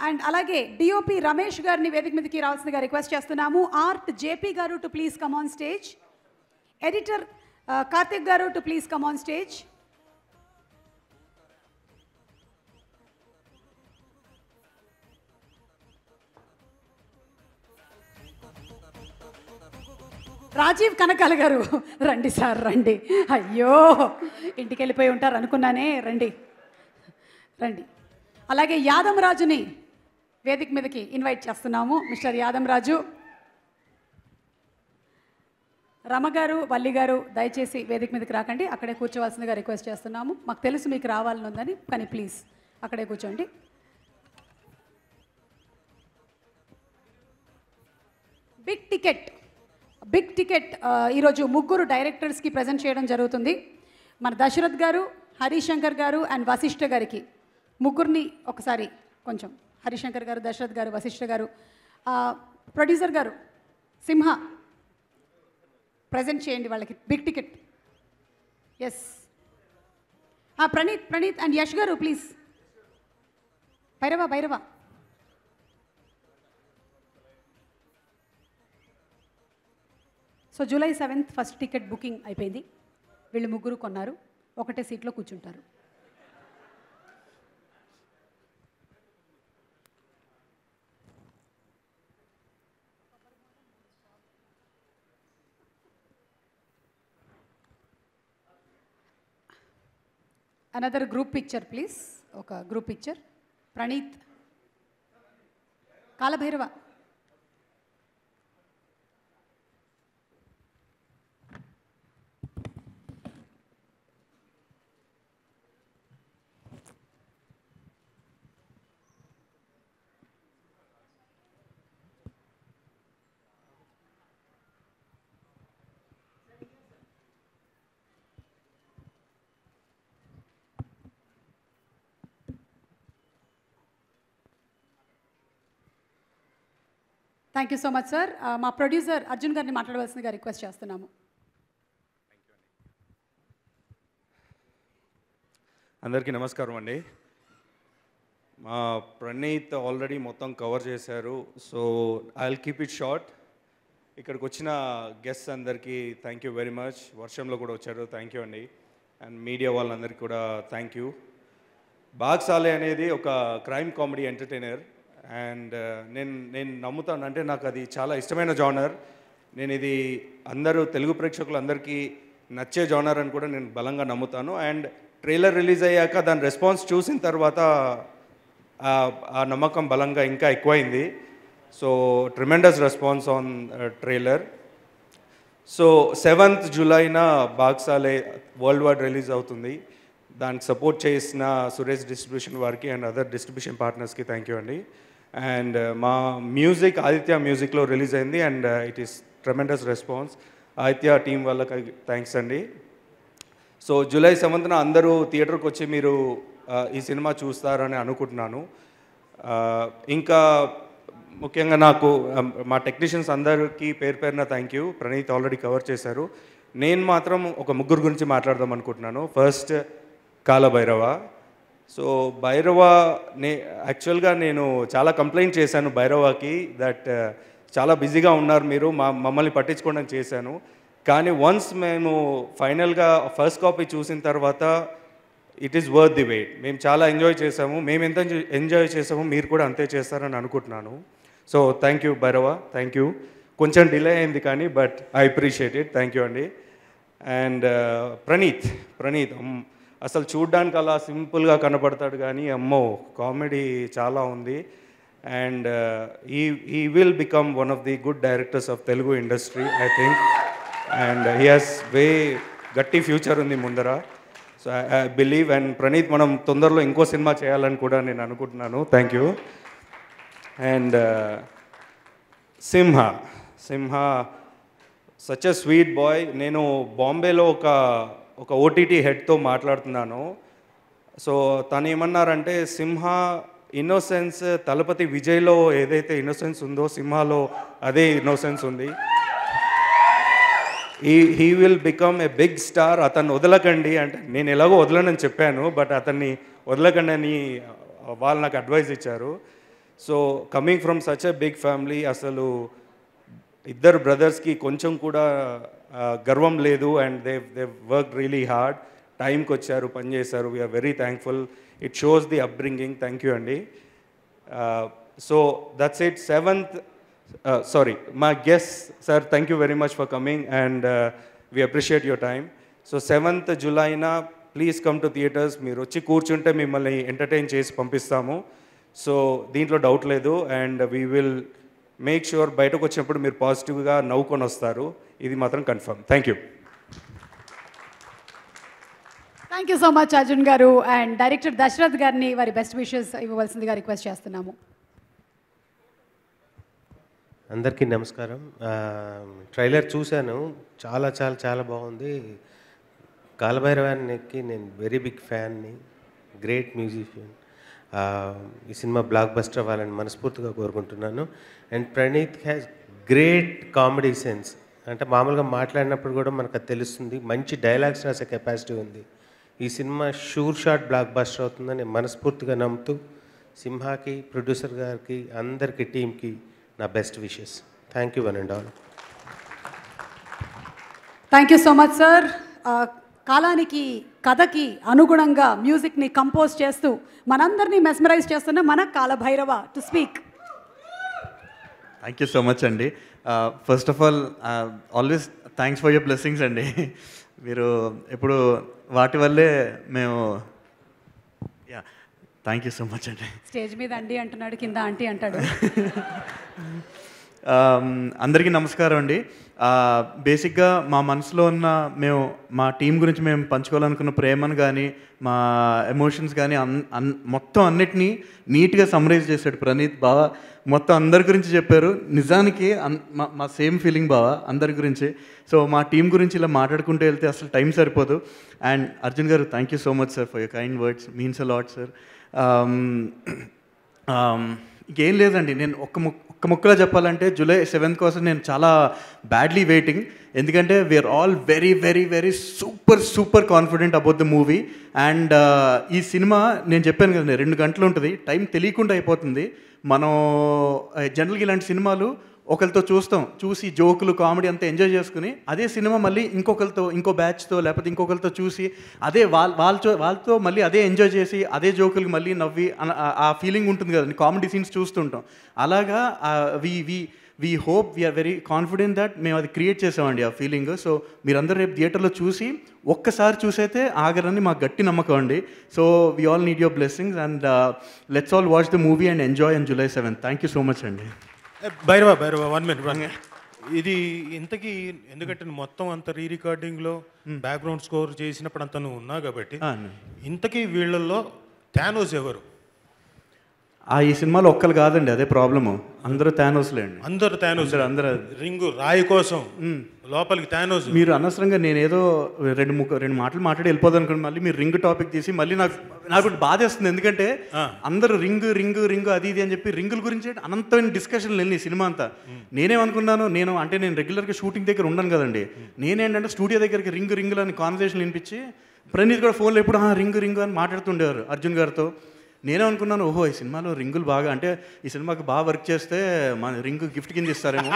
అండ్ అలాగే డిఓపి రమేష్ గారిని వేదిక మీదకి రావాల్సిందిగా రిక్వెస్ట్ చేస్తున్నాము. ఆర్ట్ జేపీ గారు to please come on stage. Editor Karthik గారు to please come on stage. Rajeev Kanakala గారు రండి సార్ రండి. అయ్యో ఇంటికి వెళ్ళిపోయి ఉంటారు అనుకున్నానే రండి. రండి. అలాగే యాదమరాజుని వేదిక మీదకి ఇన్వైట్ చేస్తున్నాము మిస్టర్ యాదమరాజు. రాజు వల్లి గారు దయచేసి వేదిక మీదకి రాకండి. అక్కడే కూర్చోవలసిందిగా రిక్వెస్ట్ చేస్తున్నాము. మాకు తెలుసు మీకు రావాలని ఉందని కానీ ప్లీజ్ అక్కడే కూర్చోండి. బిగ్ టికెట్ బిగ్ టికెట్ ఈరోజు ముగ్గురు డైరెక్టర్స్కి ప్రజెంట్ చేయడం జరుగుతుంది. మన దశరథ్ గారు హరిశంకర్ గారు అండ్ వశిష్ఠ గారికి. ముగ్గురిని ఒకసారి కొంచెం హరిశంకర్ గారు దశరథ్ గారు వశిష్ఠ గారు ప్రొడ్యూసర్ గారు సింహ ప్రజెంట్ చేయండి వాళ్ళకి బిగ్ టికెట్. ఎస్ Praneeth Praneeth and Yash garu please. Bhairava Bhairava. So July seventh first ticket booking అయిపోయింది. వీళ్ళు ముగ్గురు కొన్నారు. ఒకటే సీట్లో కూర్చుంటారు. అనదర్ గ్రూప్ పిక్చర్ ప్లీజ్ ఒక group picture Praneeth Kalabhairava thank you so much sir మా ప్రొడ్యూసర్ అర్జున్ గారిని మాట్లాడవలసిందిగా రిక్వెస్ట్ చేస్తున్నాము. అందరికీ నమస్కారం అండి. మా ప్రణీత్ ఆల్రెడీ మొత్తం కవర్ చేశారు. So I will keep it short ఇక్కడికి వచ్చిన గెస్ట్ అందరికీ థ్యాంక్ యూ వెరీ మచ్ వర్షంలో కూడా వచ్చారు థ్యాంక్ యూ అండి. అండ్ మీడియా వాళ్ళందరికీ కూడా థ్యాంక్ యూ బాగ్సాలే అనేది ఒక క్రైమ్ కామెడీ ఎంటర్టైనర్ అండ్ నేను నేను నమ్ముతాను. అంటే నాకు అది చాలా ఇష్టమైన జానర్. నేను ఇది అందరూ తెలుగు ప్రేక్షకులందరికీ నచ్చే జానర్ అని కూడా నేను బలంగా నమ్ముతాను. అండ్ ట్రైలర్ రిలీజ్ అయ్యాక దాని రెస్పాన్స్ చూసిన తర్వాత ఆ- నమ్మకం బలంగా ఇంకా ఎక్కువైంది. So tremendous response on trailer. So seventh జూలైన బాక్సాలే వరల్డ్ వైడ్ రిలీజ్ అవుతుంది. దానికి సపోర్ట్ చేసిన సురేష్ డిస్ట్రిబ్యూషన్ వారికి అండ్ అదర్ డిస్ట్రిబ్యూషన్ పార్ట్నర్స్కి థ్యాంక్ యూ అండి. అండ్ uh, మా మ్యూజిక్ ఆదిత్య మ్యూజిక్లో రిలీజ్ అయింది and it is tremendous response Aditya team వాళ్ళకి థ్యాంక్స్ అండి. సో జూలై సెవెంత్న అందరూ థియేటర్కి వచ్చి మీరు uh, ఈ సినిమా చూస్తారని అనుకుంటున్నాను. Uh, ఇంకా ముఖ్యంగా నాకు um, మా టెక్నీషియన్స్ అందరికీ పేరు పేరున thank you Praneeth already cover చేశారు. నేను మాత్రం ఒక ముగ్గురు గురించి మాట్లాడదాం అనుకుంటున్నాను. ఫస్ట్ కాలభైరవ. సో భైరవ నే యాక్చువల్గా నేను చాలా కంప్లైంట్ చేశాను భైరవకి దట్ uh, చాలా బిజీగా ఉన్నారు మీరు మా మమ్మల్ని పట్టించుకోవడం చేశాను. కానీ వన్స్ మేము ఫైనల్గా ఫస్ట్ కాపీ చూసిన తర్వాత it is worth the wait మేము చాలా ఎంజాయ్ చేసాము మేము ఎంత ఎంజాయ్ చేసామో మీరు కూడా అంతే చేస్తారని అనుకుంటున్నాను. So thank you Bhairava thank you కొంచెం డిలే అయింది కానీ but I appreciate it thank you అండి. అండ్ uh, ప్రణీత్ ప్రణీత్ అసలు చూడ్డానికి అలా సింపుల్గా కనపడతాడు కానీ అమ్మో కామెడీ చాలా ఉంది. And he he will become one of the good directors of Telugu industry I think and he has way గట్టి ఫ్యూచర్ ఉంది ముందర. So I believe and Praneeth మనం తొందరలో ఇంకో సినిమా చేయాలని కూడా నేను అనుకుంటున్నాను. Thank you and Simha Simha such a sweet boy నేను బాంబేలో ఒక ఒక ఓటీటీ హెడ్తో మాట్లాడుతున్నాను. సో తను ఏమన్నారంటే సింహ ఇన్నోసెన్స్ తలపతి విజయ్లో ఏదైతే ఇన్నోసెన్స్ ఉందో సింహాలో అదే ఇన్నోసెన్స్ ఉంది. He he will become a big star అతన్ని వదలకండి అంటే నేను ఎలాగో వదలనని చెప్పాను బట్ అతన్ని వదలకండి అని వాళ్ళు నాకు అడ్వైజ్ ఇచ్చారు. So coming from such a big family అసలు ఇద్దరు బ్రదర్స్కి కొంచెం కూడా గర్వం లేదు and they they work really hard టైంకి వచ్చారు పని చేశారు. We are very thankful it shows the upbringing thank you అండి so that's it seventh sorry మా guest sir thank you very much for coming and we appreciate your time so seventh జులైన please come to theatres మీరు వచ్చి కూర్చుంటే మిమ్మల్ని ఎంటర్టైన్ చేసి పంపిస్తాము. సో దీంట్లో డౌట్ లేదు and we will make sure బయటకు వచ్చినప్పుడు మీరు పాజిటివ్గా నవ్వుకొని వస్తారు. ఇది మాత్రం confirm thank you thank you so much Arjun గారు. అండ్ డైరెక్టర్ దశరథ్ గారిని వారి బెస్ట్ విషెస్ ఇవ్వవలసిందిగా రిక్వెస్ట్ చేస్తున్నాము. అందరికీ నమస్కారం. ట్రైలర్ చూశాను. చాలా చాలా చాలా బాగుంది. కాలభైరవానికి నేను వెరీ బిగ్ ఫ్యాన్ని గ్రేట్ మ్యూజిషియన్ ఈ సినిమా బ్లాక్ బస్టర్ అవ్వాలని మనస్ఫూర్తిగా కోరుకుంటున్నాను. And Praneeth has great comedy sense అంటే మామూలుగా మాట్లాడినప్పుడు కూడా మనకు అది తెలుస్తుంది. మంచి డైలాగ్స్ రాసే కెపాసిటీ ఉంది. ఈ cinema sure shot blockbuster అవుతుందని మనస్ఫూర్తిగా నమ్ముతూ సింహాకి ప్రొడ్యూసర్ గారికి అందరికీ టీంకి నా best wishes thank you one and all thank you so much sir కాలానికి కథకి అనుగుణంగా మ్యూజిక్ని కంపోజ్ చేస్తూ మనందరినీ మెస్మరైజ్ చేస్తున్న మన Kalabhairava to speak. Thank you so much అండి first of all always thanks for your blessings అండి మీరు ఎప్పుడు వాటి వల్లే మేము yeah thank you so much అండి స్టేజ్ మీద అండి అంటున్నాడు కింద ఆంటీ అంటాడు. అందరికీ నమస్కారం అండి. బేసిక్గా మా మనసులో ఉన్న మేము మా టీం గురించి మేము పంచుకోవాలనుకున్న ప్రేమను కానీ మా ఎమోషన్స్ కానీ అన్ అన్ మొత్తం అన్నిటినీ నీట్గా సమరైజ్ చేశాడు ప్రణీత్ బావ. మొత్తం అందరి గురించి చెప్పారు. నిజానికి అన్ మా మా సేమ్ ఫీలింగ్ బావ అందరి గురించి. సో మా టీం గురించి ఇలా మాట్లాడుకుంటూ వెళ్తే అసలు టైం సరిపోదు. అండ్ అర్జున్ గారు thank you so much sir for your kind words means a lot sir ఇంకేం లేదండి. నేను ఒక్క ఒక్క ముక్కలో చెప్పాలంటే జూలై సెవెంత్ కోసం నేను చాలా బ్యాడ్లీ వెయిటింగ్. ఎందుకంటే we are all very very very super super confident about the movie and ఈ సినిమా నేను చెప్పాను కదా రెండు గంటలు ఉంటుంది. టైం తెలియకుండా అయిపోతుంది. మనం జనరల్గా ఇలాంటి సినిమాలు ఒకరితో చూస్తాం చూసి జోకులు కామెడీ అంతా ఎంజాయ్ చేసుకుని అదే సినిమా మళ్ళీ ఇంకొకరితో ఇంకో బ్యాచ్తో లేకపోతే ఇంకొకరితో చూసి అదే వాళ్ళ వాళ్ళతో వాళ్ళతో మళ్ళీ అదే ఎంజాయ్ చేసి అదే జోకులకి మళ్ళీ నవ్వి ఆ- ఆ ఫీలింగ్ ఉంటుంది కదండి కామెడీ సీన్స్ చూస్తుంటాం. అలాగా we we we hope we are very confident that మేము అది క్రియేట్ చేసామండి ఆ ఫీలింగ్. సో మీరందరూ రేపు థియేటర్లో చూసి ఒక్కసారి చూసైతే ఆగరని మాకు గట్టి నమ్మకం అండి. So we all need your blessings and let's all watch the movie and enjoy and July seventh thank you so much అండి. Bhairava Bhairava one minute one ఇది ఇంతకీ ఎందుకంటే మొత్తం అంత రీ రికార్డింగ్లో బ్యాక్గ్రౌండ్ స్కోర్ చేసినప్పుడు అంత నువ్వు ఉన్నావు కాబట్టి ఇంతకీ వీళ్ళల్లో థానోస్ ఎవరు? ఆ ఈ సినిమాలో ఒక్కరు కాదండి అదే ప్రాబ్లము. అందరూ థానోస్లే అండి. అందరు థానోస్ అందరూ రింగు రాయి కోసం. లోపలికి థానోస్ మీరు అనవసరంగా నేను ఏదో రెండు ముక్క రెండు మాటలు మాట్లాడి వెళ్ళిపోదాం అనుకోండి మళ్ళీ మీరు రింగ్ టాపిక్ తీసి మళ్ళీ నాకు నాకు బాధేస్తుంది. ఎందుకంటే అందరూ రింగ్ రింగ్ రింగ్ అది ఇది అని చెప్పి రింగుల గురించి అనంతమైన డిస్కషన్లు వెళ్ళి సినిమా అంతా. నేనేమనుకున్నాను నేను అంటే నేను రెగ్యులర్గా షూటింగ్ దగ్గర ఉండను కదండి. నేనేంటంటే స్టూడియో దగ్గరికి రింగ్ రింగులు అని కాన్వర్సేషన్ వినిపించి ప్రణీత్ కూడా ఫోన్లో ఎప్పుడు "ఆ, రింగ్ రింగ్ అని మాట్లాడుతుండేవారు అర్జున్ గారితో. నేనే అనుకున్నాను ఓహో ఈ సినిమాలో రింగులు బాగా అంటే ఈ సినిమాకి బాగా వర్క్ చేస్తే మన రింగ్ గిఫ్ట్ కింద ఇస్తారేమో.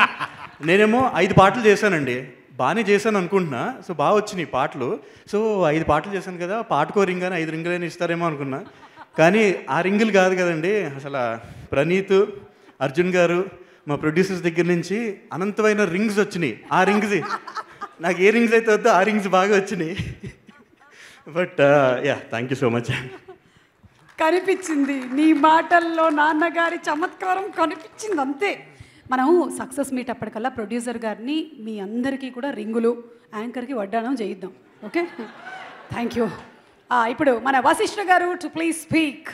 నేనేమో ఐదు పాటలు చేశానండి. బాగానే చేశాను అనుకుంటున్నా. సో బాగా వచ్చినాయి పాటలు. సో ఐదు పాటలు చేశాను కదా పాటకో రింగ్ అని ఐదు రింగులైనా ఇస్తారేమో అనుకున్నా. కానీ ఆ రింగులు కాదు కదండి. అసలు ప్రణీత్ అర్జున్ గారు మా ప్రొడ్యూసర్స్ దగ్గర నుంచి అనంతమైన రింగ్స్ వచ్చినాయి. ఆ రింగ్స్ నాకు ఏ రింగ్స్ అయితే వద్దో ఆ రింగ్స్ బాగా వచ్చినాయి. But yeah thank you so much. కనిపించింది. నీ మాటల్లో నాన్నగారి చమత్కారం కనిపించింది అంతే. మనం సక్సెస్ మీట్ అప్పటికల్లా ప్రొడ్యూసర్ గారిని మీ అందరికీ కూడా రింగులు యాంకర్కి వడ్డానం చేయిద్దాం. ఓకే? Thank you. ఇప్పుడు మన వశిష్ఠ గారు టు ప్లీజ్ స్పీక్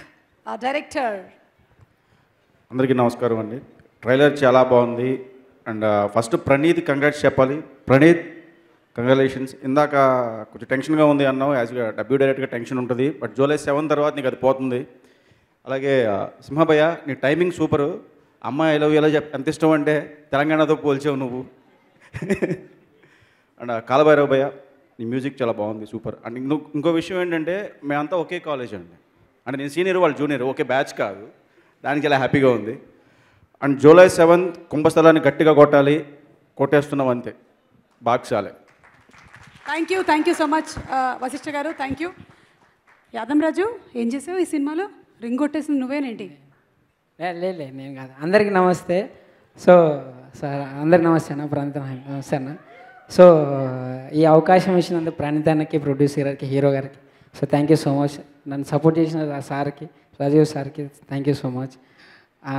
డైరెక్టర్. అందరికీ నమస్కారం అండి. ట్రైలర్ చాలా బాగుంది. అండ్ ఫస్ట్ ప్రణీత్ కంగ్రాట్స్ చెప్పాలి. ప్రణీత్ కంగ్రాచులేషన్స్ ఇందాక కొంచెం టెన్షన్గా ఉంది అన్నావు. యాజ్ డబ్ల్యూ డైరెక్ట్గా టెన్షన్ ఉంటుంది. బట్ జూలై సెవెన్ తర్వాత నీకు అది పోతుంది. అలాగే సింహభయ్య నీ టైమింగ్ సూపరు అమ్మాయి ఎలా ఎలా చెప్ ఎంత ఇష్టం అంటే తెలంగాణతో పోల్చావు నువ్వు. అండ్ కాలభైరవ భయ్య నీ మ్యూజిక్ చాలా బాగుంది సూపర్ అండ్ ఇంకో ఇంకో విషయం ఏంటంటే మేమంతా ఒకే కాలేజ్ అండి. అంటే నేను సీనియర్ వాళ్ళు జూనియర్ ఒకే బ్యాచ్ కాదు. దానికి చాలా హ్యాపీగా ఉంది. అండ్ జూలై సెవెంత్ కుంభస్థలాన్ని గట్టిగా కొట్టాలి. కొట్టేస్తున్నాం అంతే. బాక్సాలే thank you thank you so much Vashishta గారు. థ్యాంక్ యూ యాదం రాజు ఏం చేసావు ఈ సినిమాలో? రింగ్ కొట్టేసింది నువ్వేనేంటి? లే- లే లే, నేను కాదు. అందరికీ నమస్తే. సో సార్ అందరికి నమస్తే అన్న ప్రాంత నమస్తే అన్న. సో ఈ అవకాశం ఇచ్చినందుకు ప్రణీత్ అన్నకి ప్రొడ్యూసర్ గారికి హీరో గారికి so thank you so much నన్ను సపోర్ట్ చేసిన సార్కి రాజీవ్ సార్కి thank you so much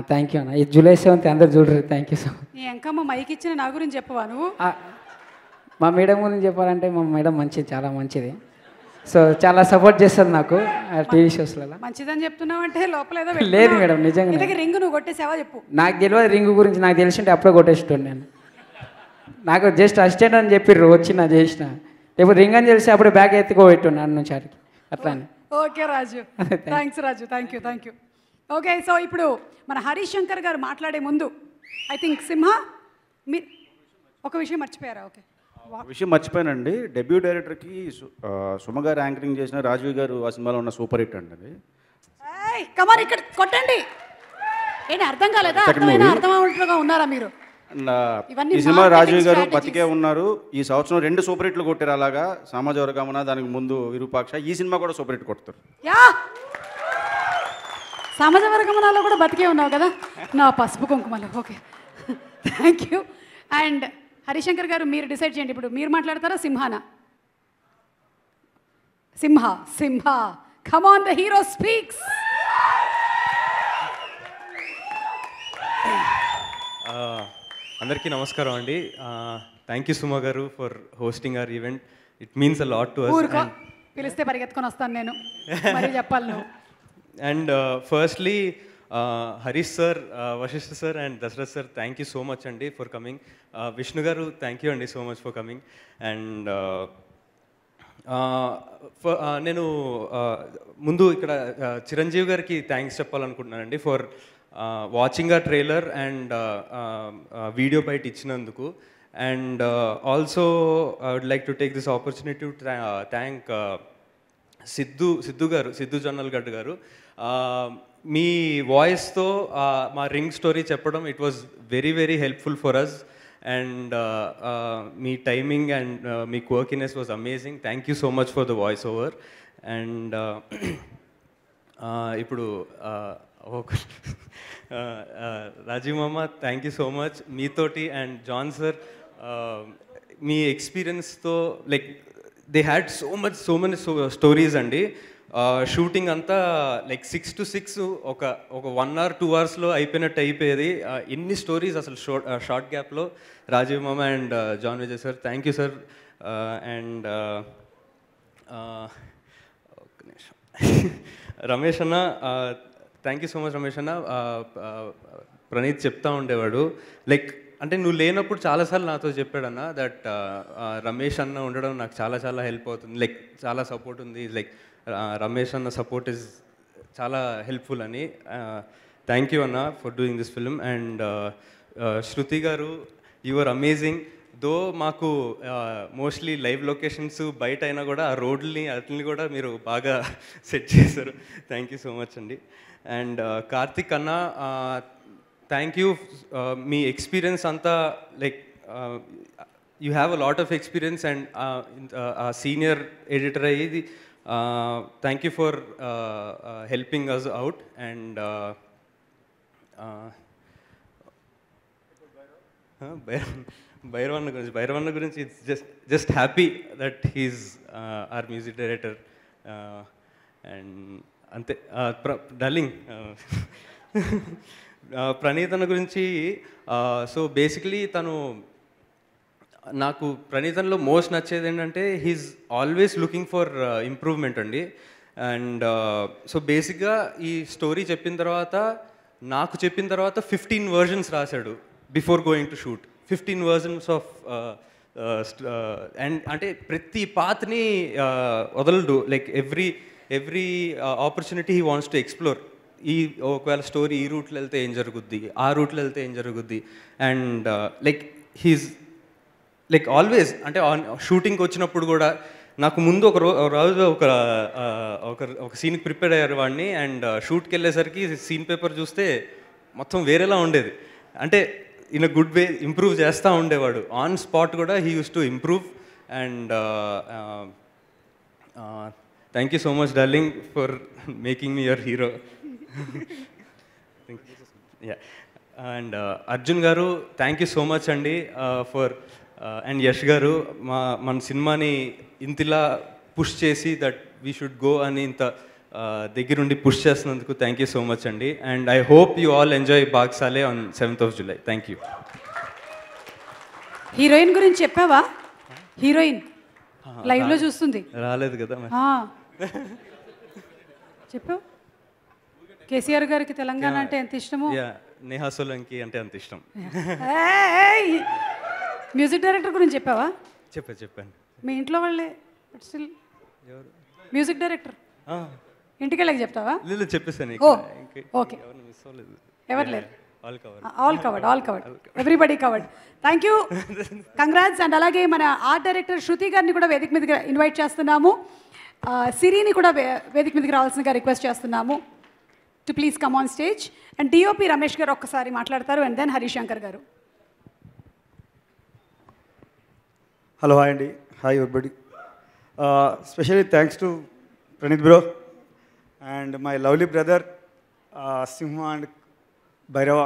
thank you అన్న. ఈ జూలై సెవెంత్ అందరు చూడరు థ్యాంక్ యూ సో మచ్ ఎంకమ్మ మైక్ ఇచ్చిన నా గురించి చెప్పవా నువ్వు? మా మేడం గురించి చెప్పాలంటే మా మేడం మంచిది చాలా మంచిది. సో చాలా సపోర్ట్ చేస్తుంది నాకు టీవీ షోస్లలో. మంచిదని చెప్తున్నావు అంటే లోపల ఏదో లేదు మేడం. ఇంతకీ రింగ్ నువ్వు కొట్టేసావా చెప్పు. నాకు తెలియదు రింగ్ గురించి నాకు తెలిసింటే అప్పుడే కొట్టేస్తుండే నేను. నాకు జస్ట్ అసిస్టెంట్ అని చెప్పిర్రు వచ్చి నా చేసిన. లేకపోతే రింగ్ అని తెలిసి అప్పుడే బ్యాగ్ ఎత్తుకో పెట్టుండే అన్న నుంచి అడిగి అట్లా అని okay Raju. Thanks Raju thank you thank you. Okay so ఇప్పుడు మన హరీష్ శంకర్ గారు మాట్లాడే ముందు ఐ థింక్ సింహ మీ ఒక విషయం మర్చిపోయారా? ఓకే. విషయం మర్చిపోయానండి. డెబ్యూ డైరెక్టర్కి సుమ గారు యాంకరింగ్ చేసిన రాజీవ్ గారు ఆ సినిమాలో ఉన్న సూపర్ హిట్ అండి అది. కమాన్ ఇక్కడ కొట్టండి. ఏంటి అర్థం కాలేదా? అర్థమైనా ఉన్నారా మీరు? ఈ సినిమా రాజీవ్ గారు. బతికే ఉన్నారు. ఈ సంవత్సరం రెండు సూపర్ హిట్లు కొట్టారు అలాగా. సమాజ వర్గమున దానికి ముందు విరూపాక్ష. ఈ సినిమా కూడా సూపర్ హిట్ కొడతారు. యా! సమాజ వర్గమనాల్లో కూడా బతికే ఉన్నావు కదా? నా పసుపు కుంకుమలో. Okay. Thank you and Harishankar garu మీరు డిసైడ్ చేయండి. ఇప్పుడు మీరు మాట్లాడతారా సింహానా? Simha Simha. Come on the hero speaks అందరికీ నమస్కారం అండి. Thank you Suma garu for hosting our event it means a lot to పిలిస్తే పరిగెత్తుకొని వస్తాను నేను. చెప్పాలి and firstly Harish sir Vasishta sir and Dasharath sir thank you so much అండి for coming Vishnu garu thank you అండి so much for coming and నేను ముందు ఇక్కడ చిరంజీవి గారికి థ్యాంక్స్ చెప్పాలనుకుంటున్నానండి ఫర్ వాచింగ్ ఆ ట్రైలర్ అండ్ వీడియో బయట ఇచ్చినందుకు and also I would like to take this opportunity to thank Siddhu Siddhu garu Siddhu Jonnalagadda garu మీ వాయిస్తో మా రింగ్ స్టోరీ చెప్పడం it was very very helpful for us and me timing and me quirkiness was amazing thank you so much for the voice over and ఇప్పుడు రాజీవ్ మామ థ్యాంక్ యూ సో మచ్ మీతోటి అండ్ జాన్ సార్ మీ ఎక్స్పీరియన్స్తో like they had so much so many so stories అండి. షూటింగ్ అంతా లైక్ సిక్స్ టు సిక్స్ ఒక ఒక వన్ అవర్ టూ అవర్స్లో అయిపోయినట్టు అయిపోయేది. ఇన్ని ఎన్ని స్టోరీస్ అసలు షార్ట్ షార్ట్ గ్యాప్లో రాజీవ్ మామ and John Vijay sir thank you sir and ఒక్క నిమిషం. రమేష్ అన్న thank you so much Ramesh అన్న. ప్రణీత్ చెప్తా ఉండేవాడు. లైక్ అంటే నువ్వు లేనప్పుడు చాలాసార్లు నాతో చెప్పాడన్న దట్ రమేష్ అన్న ఉండడం నాకు చాలా చాలా హెల్ప్ అవుతుంది. లైక్ చాలా సపోర్ట్ ఉంది. లైక్ రమేష్ అన్న సపోర్ట్ ఇస్ చాలా హెల్ప్ఫుల్ అని. థ్యాంక్ యూ అన్న for doing this film and Shruti garu your amazing దో మాకు మోస్ట్లీ లైవ్ లొకేషన్స్ బయట అయినా కూడా ఆ రోడ్లని వాటిని కూడా మీరు బాగా సెట్ చేశారు. థ్యాంక్ యూ సో మచ్ అండి. అండ్ కార్తిక్ అన్న థ్యాంక్ యూ మీ ఎక్స్పీరియన్స్ అంతా like you have a lot of experience and senior editor అయ్యి thank you for helping us out and Bhairavan భైరవన్న గురించి భైరవన్న గురించి it's just just happy that he's our music director and అంతే డల్లింగ్ ప్రణీత్ గురించి సో బేసిక్లీ తను నాకు ప్రణీతంలో మోస్ట్ నచ్చేది ఏంటంటే he is always looking for improvement అండి. అండ్ uh, సో బేసిక్గా ఈ స్టోరీ చెప్పిన తర్వాత నాకు చెప్పిన తర్వాత ఫిఫ్టీన్ వర్జన్స్ రాశాడు before going to shoot fifteen versions of and అంటే ప్రతి పాత్ని uh, వదలడు. Like every every opportunity he wants to explore ఈ ఒకవేళ స్టోరీ ఈ రూట్లో వెళ్తే ఏం జరుగుద్ది? ఆ రూట్లో వెళ్తే ఏం జరుగుద్ది? And uh, like he's like always అంటే ఆన్ షూటింగ్కి వచ్చినప్పుడు కూడా నాకు ముందు ఒక రో ఒక రోజు ఒక ఒక ఒక సీన్కి ప్రిపేర్ అయ్యారు వాడిని అండ్ షూట్కి uh, వెళ్ళేసరికి సీన్ పేపర్ చూస్తే మొత్తం వేరేలా ఉండేది. అంటే in a good way improve చేస్తూ ఉండేవాడు. ఆన్ స్పాట్ కూడా he uses to improve and thank you so much darling for making me your hero yeah and Arjun garu thank you so much అండి uh, ఫర్ అండ్ యష్ గారు మా మన సినిమాని ఇంతలా పుష్ చేసి దట్ వీ షుడ్ గో అని ఇంత దగ్గరుండి పుష్ చేసినందుకు థ్యాంక్ యూ సో మచ్ అండి and I hope you all enjoy Bhaag Saale on seventh of July thank you heroine గురించి చెప్పావా? హీరోయిన్ లైవ్లో చూస్తుంది. రాలేదు కదా మరి. ఆ. చెప్పు. కేసీఆర్ గారికి తెలంగాణ అంటే ఎంత ఇష్టమో? నేహా సోలంకి అంటే అంత ఇష్టం! మ్యూజిక్ డైరెక్టర్ గురించి చెప్పావా? చెప్పా చెప్పాను మీ ఇంట్లో వాళ్ళే బట్ స్టిల్ ఎవరు? Music director. ఇంటికి వెళ్ళాక చెప్తావా? లేదు చెప్పేసాను ఓకే. ఎవరు లేరు? All cover all covered all covered everybody covered thank you congrats and అలాగే మన ఆర్ట్ డైరెక్టర్ శృతి గారిని కూడా వేదిక మీదకి ఇన్వైట్ చేస్తున్నాము. సిరిని కూడా వే- వేదిక మీదకి రావాల్సిందిగా రిక్వెస్ట్ చేస్తున్నాము. To please come on stage and DOP Ramesh garu ఒక్కసారి మాట్లాడతారు and then Harishankar garu. Hello hi అండి. Hi everybody. Specially thanks to Praneeth bro and my lovely brother Simha and Bhairava.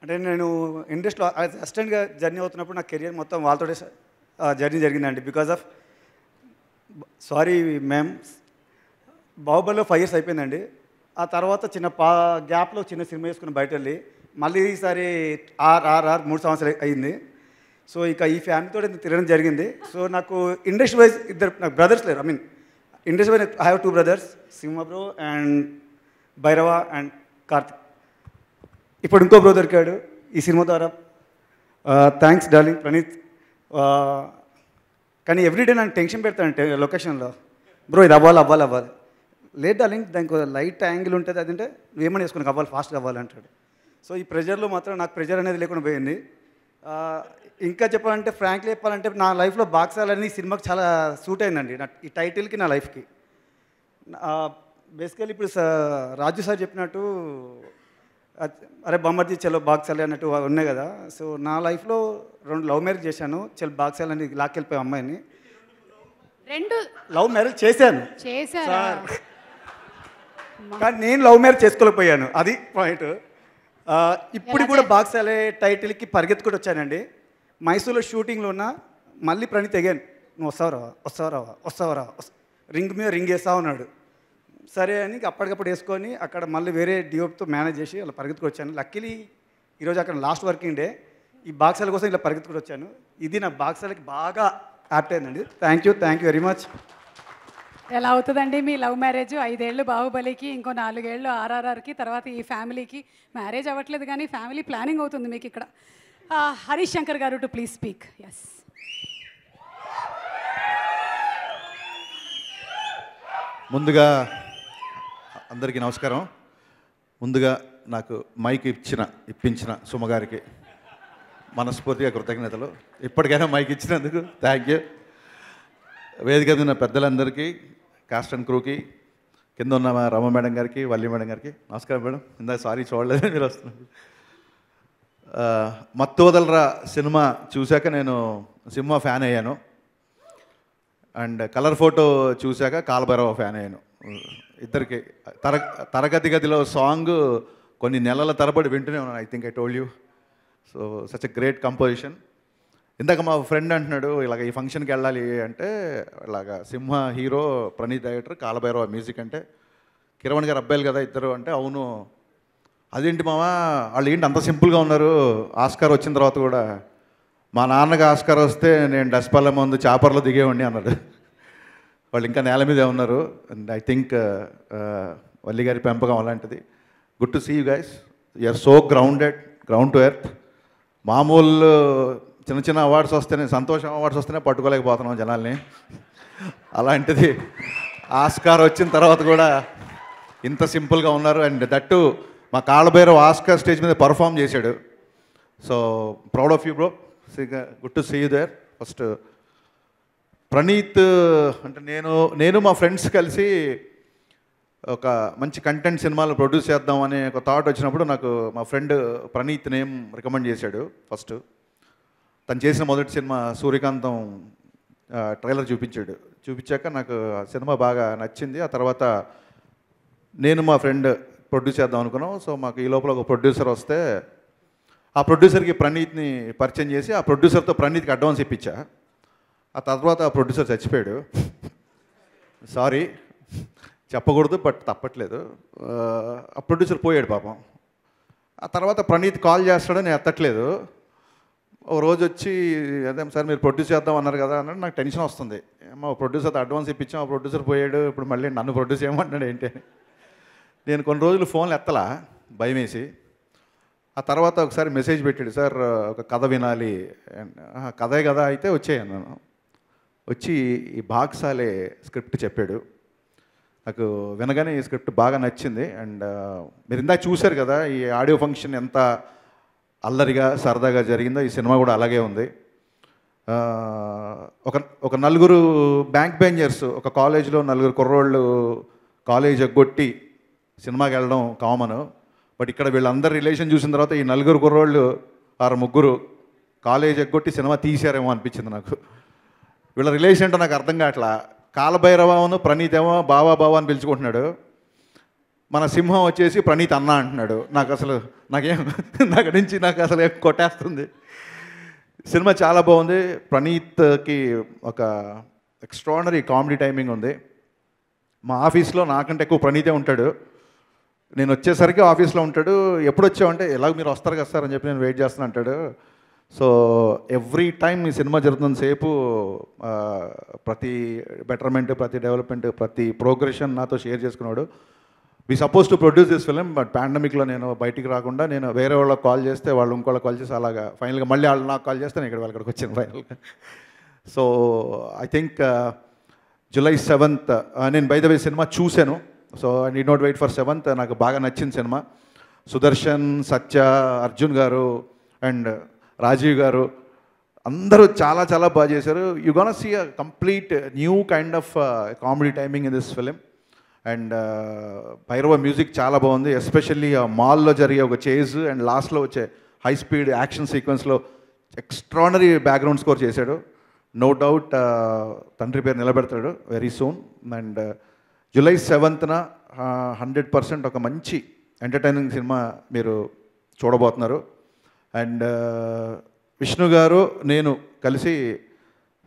అంటే నేను ఇండస్ట్రీలో అసిస్టెంట్గా జర్నీ అవుతున్నప్పుడు నా కెరియర్ మొత్తం వాళ్ళతో జర్నీ జరిగిందండి. బికాజ్ ఆఫ్ సారీ మ్యామ్ బాహుబలిలో ఫైవ్ ఇయర్స్ అయిపోయిందండి. ఆ తర్వాత చిన్న పా గ్యాప్లో చిన్న సినిమా వేసుకుని బయట వెళ్ళి మళ్ళీ ఈసారి ఆర్ ఆర్ ఆర్ మూడు సంవత్సరాలు అయింది. సో ఇక ఈ ఫ్యామిలీతో తిరగడం జరిగింది. సో నాకు ఇండస్ట్రీ వైజ్ ఇద్దరు నాకు బ్రదర్స్ లేరు I mean industry wise I have two brothers Simha bro and Bhairava and Karthik ఇప్పుడు ఇంకో బ్రో దొరికాడు ఈ సినిమా ద్వారా. Thanks darling Praneeth. కానీ ఎవ్రీడే నన్ను టెన్షన్ పెడతానంటే లొకేషన్లో బ్రో ఇది అవ్వాలి అవ్వాలి అవ్వాలి. లేదు డార్లింగ్ దానికి లైట్ యాంగిల్ ఉంటుంది అదంటే ఏమని వేసుకుని అవ్వాలి ఫాస్ట్గా అవ్వాలి అంటాడు. సో ఈ ప్రెజర్లో మాత్రం నాకు ప్రెజర్ అనేది లేకుండా పోయింది. ఇంకా చెప్పాలంటే ఫ్రాంక్లీ చెప్పాలంటే నా లైఫ్లో బాక్సాలని సినిమాకి చాలా సూట్ అయిందండి. నా ఈ టైటిల్కి నా లైఫ్కి. బేసికలీ ఇప్పుడు రాజు సార్ చెప్పినట్టు అరే బొమ్మర్ది చలో బాక్సాలి అన్నట్టు ఉన్నాయి కదా. సో నా లైఫ్లో రెండు లవ్ మ్యారేజ్ చేశాను. చలో బాక్సాలి అని లాక్కెళ్ళిపోయి అమ్మాయిని. రెండు లవ్ మ్యారేజ్ చేశాను. సార్. కానీ నేను లవ్ మ్యారేజ్ చేసుకోలేకపోయాను. అది పాయింట్. ఇప్పుడు కూడా బాక్సాలే టైటిల్కి పరిగెత్తుకుంటూ వచ్చానండి. మైసూర్లో షూటింగ్లో ఉన్న మళ్ళీ ప్రణీత్ అగాను నువ్వు వస్తావరా వస్తావరా రావా రింగ్ మీద రింగ్ వేస్తా ఉన్నాడు. సరే అని అప్పటికప్పుడు వేసుకొని అక్కడ మళ్ళీ వేరే డిఓప్తో మేనేజ్ చేసి అలా పరిగెత్తుకొచ్చాను. లక్కీలీ ఈరోజు అక్కడ లాస్ట్ వర్కింగ్ డే. ఈ బాక్సాల కోసం ఇలా పరిగెత్తుకు వచ్చాను ఇది నా బాక్సాలకి బాగా యాప్ట్ అయిందండి. Thank you thank you very much. ఎలా అవుతుందండి మీ లవ్ మ్యారేజ్? ఐదేళ్ళు బాహుబలికి ఇంకో నాలుగేళ్ళు ఆర్ఆర్ఆర్కి తర్వాత ఈ ఫ్యామిలీకి మ్యారేజ్ అవ్వట్లేదు కానీ ఫ్యామిలీ ప్లానింగ్ అవుతుంది మీకు ఇక్కడ. హరీష్ శంకర్ గారు టు ప్లీజ్ స్పీక్. ఎస్ ముందుగా అందరికీ నమస్కారం. ముందుగా నాకు మైక్ ఇచ్చిన ఇప్పించిన సుమగారికి మనస్ఫూర్తిగా కృతజ్ఞతలు. ఇప్పటికైనా మైక్ ఇచ్చినందుకు థ్యాంక్ యూ వేదిక మీద ఉన్న పెద్దలందరికీ కాస్ట్ అండ్ క్రూకి కింద ఉన్న మా రమ మేడం గారికి వల్లి మేడం గారికి నమస్కారం మేడం. ఇందాక సారీ చూడలేదు మీరు వస్తున్నారు. మత్తు వదలరా సినిమా చూశాక నేను సినిమా ఫ్యాన్ అయ్యాను. అండ్ కలర్ ఫోటో చూశాక కాలభైరవ ఫ్యాన్ అయ్యాను. ఇద్దరికి తర తరగతి గదిలో సాంగ్ కొన్ని నెలల తరబడి వింటూనే ఉన్నాను I think I told you so such a great composition ఇందాక మా ఫ్రెండ్ అంటున్నాడు ఇలాగ ఈ ఫంక్షన్కి వెళ్ళాలి అంటే ఇలాగ Simha hero Praneeth director Kaalabhairava music అంటే కిరవణ్ గారు అబ్బాయిలు కదా ఇద్దరు అంటే అవును అదేంటి మావా వాళ్ళు ఏంటి అంత సింపుల్గా ఉన్నారు? ఆస్కార్ వచ్చిన తర్వాత కూడా మా నాన్నకి ఆస్కార్ వస్తే నేను డస్పల్ల ముందు చాపర్లో దిగేవాడిని అన్నాడు. వాళ్ళు ఇంకా నేల మీదే ఉన్నారు. అండ్ ఐ థింక్ వల్లి గారి పెంపకం అలాంటిది. Good to see you guys you're so grounded ground to earth మామూలు చిన్న చిన్న అవార్డ్స్ వస్తేనే సంతోషం అవార్డ్స్ వస్తేనే పట్టుకోలేకపోతున్నాం జనాల్ని. అలాంటిది ఆస్కార్ వచ్చిన తర్వాత కూడా ఇంత సింపుల్గా ఉన్నారు. అండ్ దట్టు మా కాళ్ళభైరవ్ ఆస్కర్ స్టేజ్ మీద పర్ఫామ్ చేశాడు. So proud of you bro good to see you there first Praneeth అంటే నేను నేను మా ఫ్రెండ్స్ కలిసి ఒక మంచి కంటెంట్ సినిమాలు ప్రొడ్యూస్ చేద్దాం అనే ఒక థాట్ వచ్చినప్పుడు నాకు మా ఫ్రెండ్ ప్రణీత్ నేమ్ రికమెండ్ చేశాడు. ఫస్ట్ తను చేసిన మొదటి సినిమా సూర్యకాంతం ట్రైలర్ చూపించాడు. చూపించాక నాకు ఆ సినిమా బాగా నచ్చింది. ఆ తర్వాత నేను మా ఫ్రెండ్ ప్రొడ్యూస్ చేద్దాం అనుకున్నాం. సో మాకు ఈ లోపల ఒక ప్రొడ్యూసర్ వస్తే ఆ ప్రొడ్యూసర్కి ప్రణీత్ని పరిచయం చేసి ఆ ప్రొడ్యూసర్తో ప్రణీత్కి అడ్వాన్స్ ఇప్పించా. ఆ తర్వాత ఆ ప్రొడ్యూసర్ చచ్చిపోయాడు. సారీ చెప్పకూడదు బట్ తప్పట్లేదు. ఆ, ప్రొడ్యూసర్ పోయాడు పాపం. ఆ తర్వాత ప్రణీత్ కాల్ చేస్తాడో నేను ఎత్తట్లేదు. ఓ రోజు వచ్చి అదే సార్ మీరు ప్రొడ్యూస్ చేద్దాం అన్నారు కదా అన్నాడు. నాకు టెన్షన్ వస్తుంది. ఏమో ప్రొడ్యూసర్ అడ్వాన్స్ ఇప్పించాం. ఆ ప్రొడ్యూసర్ పోయాడు. ఇప్పుడు మళ్ళీ నన్ను ప్రొడ్యూస్ చేయమంటున్నాడు ఏంటి అని. నేను కొన్ని రోజులు ఫోన్లు ఎత్తలా భయం వేసి ఆ తర్వాత ఒకసారి మెసేజ్ పెట్టాడు సార్ ఒక కథ వినాలి. కథే కదా అయితే వచ్చేయన్నాను వచ్చి ఈ బాక్సాలే స్క్రిప్ట్ చెప్పాడు. నాకు వినగానే ఈ స్క్రిప్ట్ బాగా నచ్చింది. అండ్ మీరు ఇందాక చూశారు కదా ఈ ఆడియో ఫంక్షన్ ఎంత అల్లరిగా సరదాగా జరిగిందో ఈ సినిమా కూడా అలాగే ఉంది. ఒక ఒక నలుగురు బ్యాంక్ బెంజర్స్ ఒక కాలేజీలో నలుగురు కుర్రోళ్ళు కాలేజ్ ఎగ్గొట్టి సినిమాకి వెళ్ళడం కామన్. బట్ ఇక్కడ వీళ్ళందరి రిలేషన్ చూసిన తర్వాత ఈ నలుగురు కుర్రోళ్ళు ఆరు ముగ్గురు కాలేజ్ ఎగ్గొట్టి సినిమా తీశారేమో అనిపించింది నాకు. వీళ్ళ రిలేషన్ అంటే నాకు అర్థం కావట్లా. కాలభైరవను ప్రణీత్ ఏమో బావా బావా అని పిలుచుకుంటున్నాడు. మన సింహం వచ్చేసి ప్రణీత్ అన్న అంటున్నాడు. నాకు అసలు నాకేం నాకు నుంచి నాకు అసలు ఏం కొట్టేస్తుంది. సినిమా చాలా బాగుంది. ప్రణీత్కి ఒక ఎక్స్ట్రాడనరీ కామెడీ టైమింగ్ ఉంది. మా ఆఫీస్లో నాకంటే ఎక్కువ ప్రణీతే ఉంటాడు. నేను వచ్చేసరికి ఆఫీస్లో ఉంటాడు ఎప్పుడు వచ్చావంటే ఎలాగ మీరు వస్తారు కదా సార్ అని చెప్పి నేను వెయిట్ చేస్తాను అంటాడు. సో ఎవ్రీ టైం ఈ సినిమా జరుగుతున్న సేపు ప్రతి బెటర్మెంట్ ప్రతి డెవలప్మెంట్ ప్రతి ప్రోగ్రెషన్ నాతో షేర్ చేసుకున్నాడు. We suppose to produce this film but పాండమిక్లో నేను బయటికి రాకుండా నేను వేరే వాళ్ళకి కాల్ చేస్తే వాళ్ళు ఇంకోళ్ళకి కాల్ చేసి అలాగా ఫైనల్గా మళ్ళీ వాళ్ళు నాకు కాల్ చేస్తే నేను ఇక్కడ వాళ్ళకి వచ్చాను ఫైనల్గా. So I think July seventh నేను బై ద వే సినిమా చూశాను. So I need not wait for seventh. నాకు బాగా నచ్చింది సినిమా. సుదర్శన్ సత్య అర్జున్ గారు అండ్ రాజీవ్ గారు అందరూ చాలా చాలా బాగా చేశారు. You gone see a complete new kind of comedy timing in this film and uh, Bhairava music చాలా బాగుంది. ఎస్పెషల్లీ ఆ మాల్లో జరిగే ఒక చేజ్ అండ్ లాస్ట్లో వచ్చే హై స్పీడ్ యాక్షన్ సీక్వెన్స్లో ఎక్స్ట్రానరీ బ్యాక్గ్రౌండ్ స్కోర్ చేశాడు. నో డౌట్ uh, తండ్రి పేరు నిలబెడతాడు very soon and uh, July సెవెంత్న హండ్రెడ్ పర్సెంట్ ఒక మంచి ఎంటర్టైనింగ్ సినిమా మీరు చూడబోతున్నారు. అండ్ విష్ణు గారు నేను కలిసి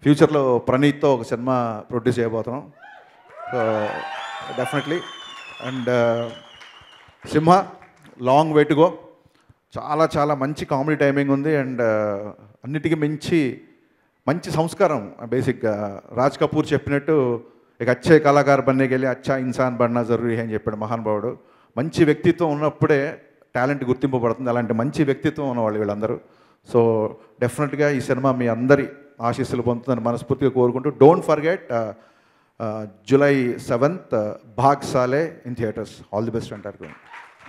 ఫ్యూచర్లో ప్రణీత్తో ఒక సినిమా ప్రొడ్యూస్ చేయబోతున్నాం. So definitely. And Simha long వెయిట్గో చాలా చాలా మంచి కామెడీ టైమింగ్ ఉంది. అండ్ అన్నిటికీ మించి మంచి సంస్కారం బేసిక్గా. రాజ్ కపూర్ చెప్పినట్టు ఇక అచ్చే కళాకారు బన్నేకి వెళ్ళి అచ్చా ఇన్సాన్ బడినా జరూరీ అని చెప్పాడు మహానుభావుడు మంచి వ్యక్తిత్వం ఉన్నప్పుడే టాలెంట్ గుర్తింపబడుతుంది అలాంటి మంచి వ్యక్తిత్వం ఉన్నవాళ్ళు వీళ్ళందరూ. సో డెఫినెట్గా ఈ సినిమా మీ అందరి ఆశీస్సులు పొందుతుందని మనస్ఫూర్తిగా కోరుకుంటూ don't forget July seventh Bhaag Saale in theatres. All the best అంటారు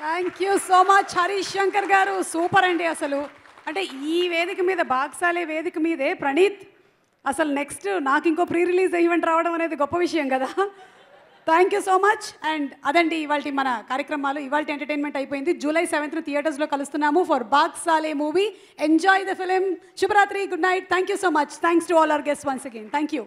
thank you so much Harish Shankar garu. Super అండి అసలు. అంటే ఈ వేదిక మీద బాగ్సాలే వేదిక మీదే ప్రణీత్ అసలు నెక్స్ట్ నాకు ఇంకో ప్రీ రిలీజ్ ఈవెంట్ రావడం అనేది గొప్ప విషయం కదా. Thank you so much and అదండి ఇవాళ మన కార్యక్రమాలు ఇవాళ ఎంటర్టైన్మెంట్ అయిపోయింది. జూలై సెవెంత్ థియేటర్స్లో కలుస్తున్నాము for Bhaag Saale movie enjoy the film శుభరాత్రి good night thank you so much thanks to all our guest once again thank you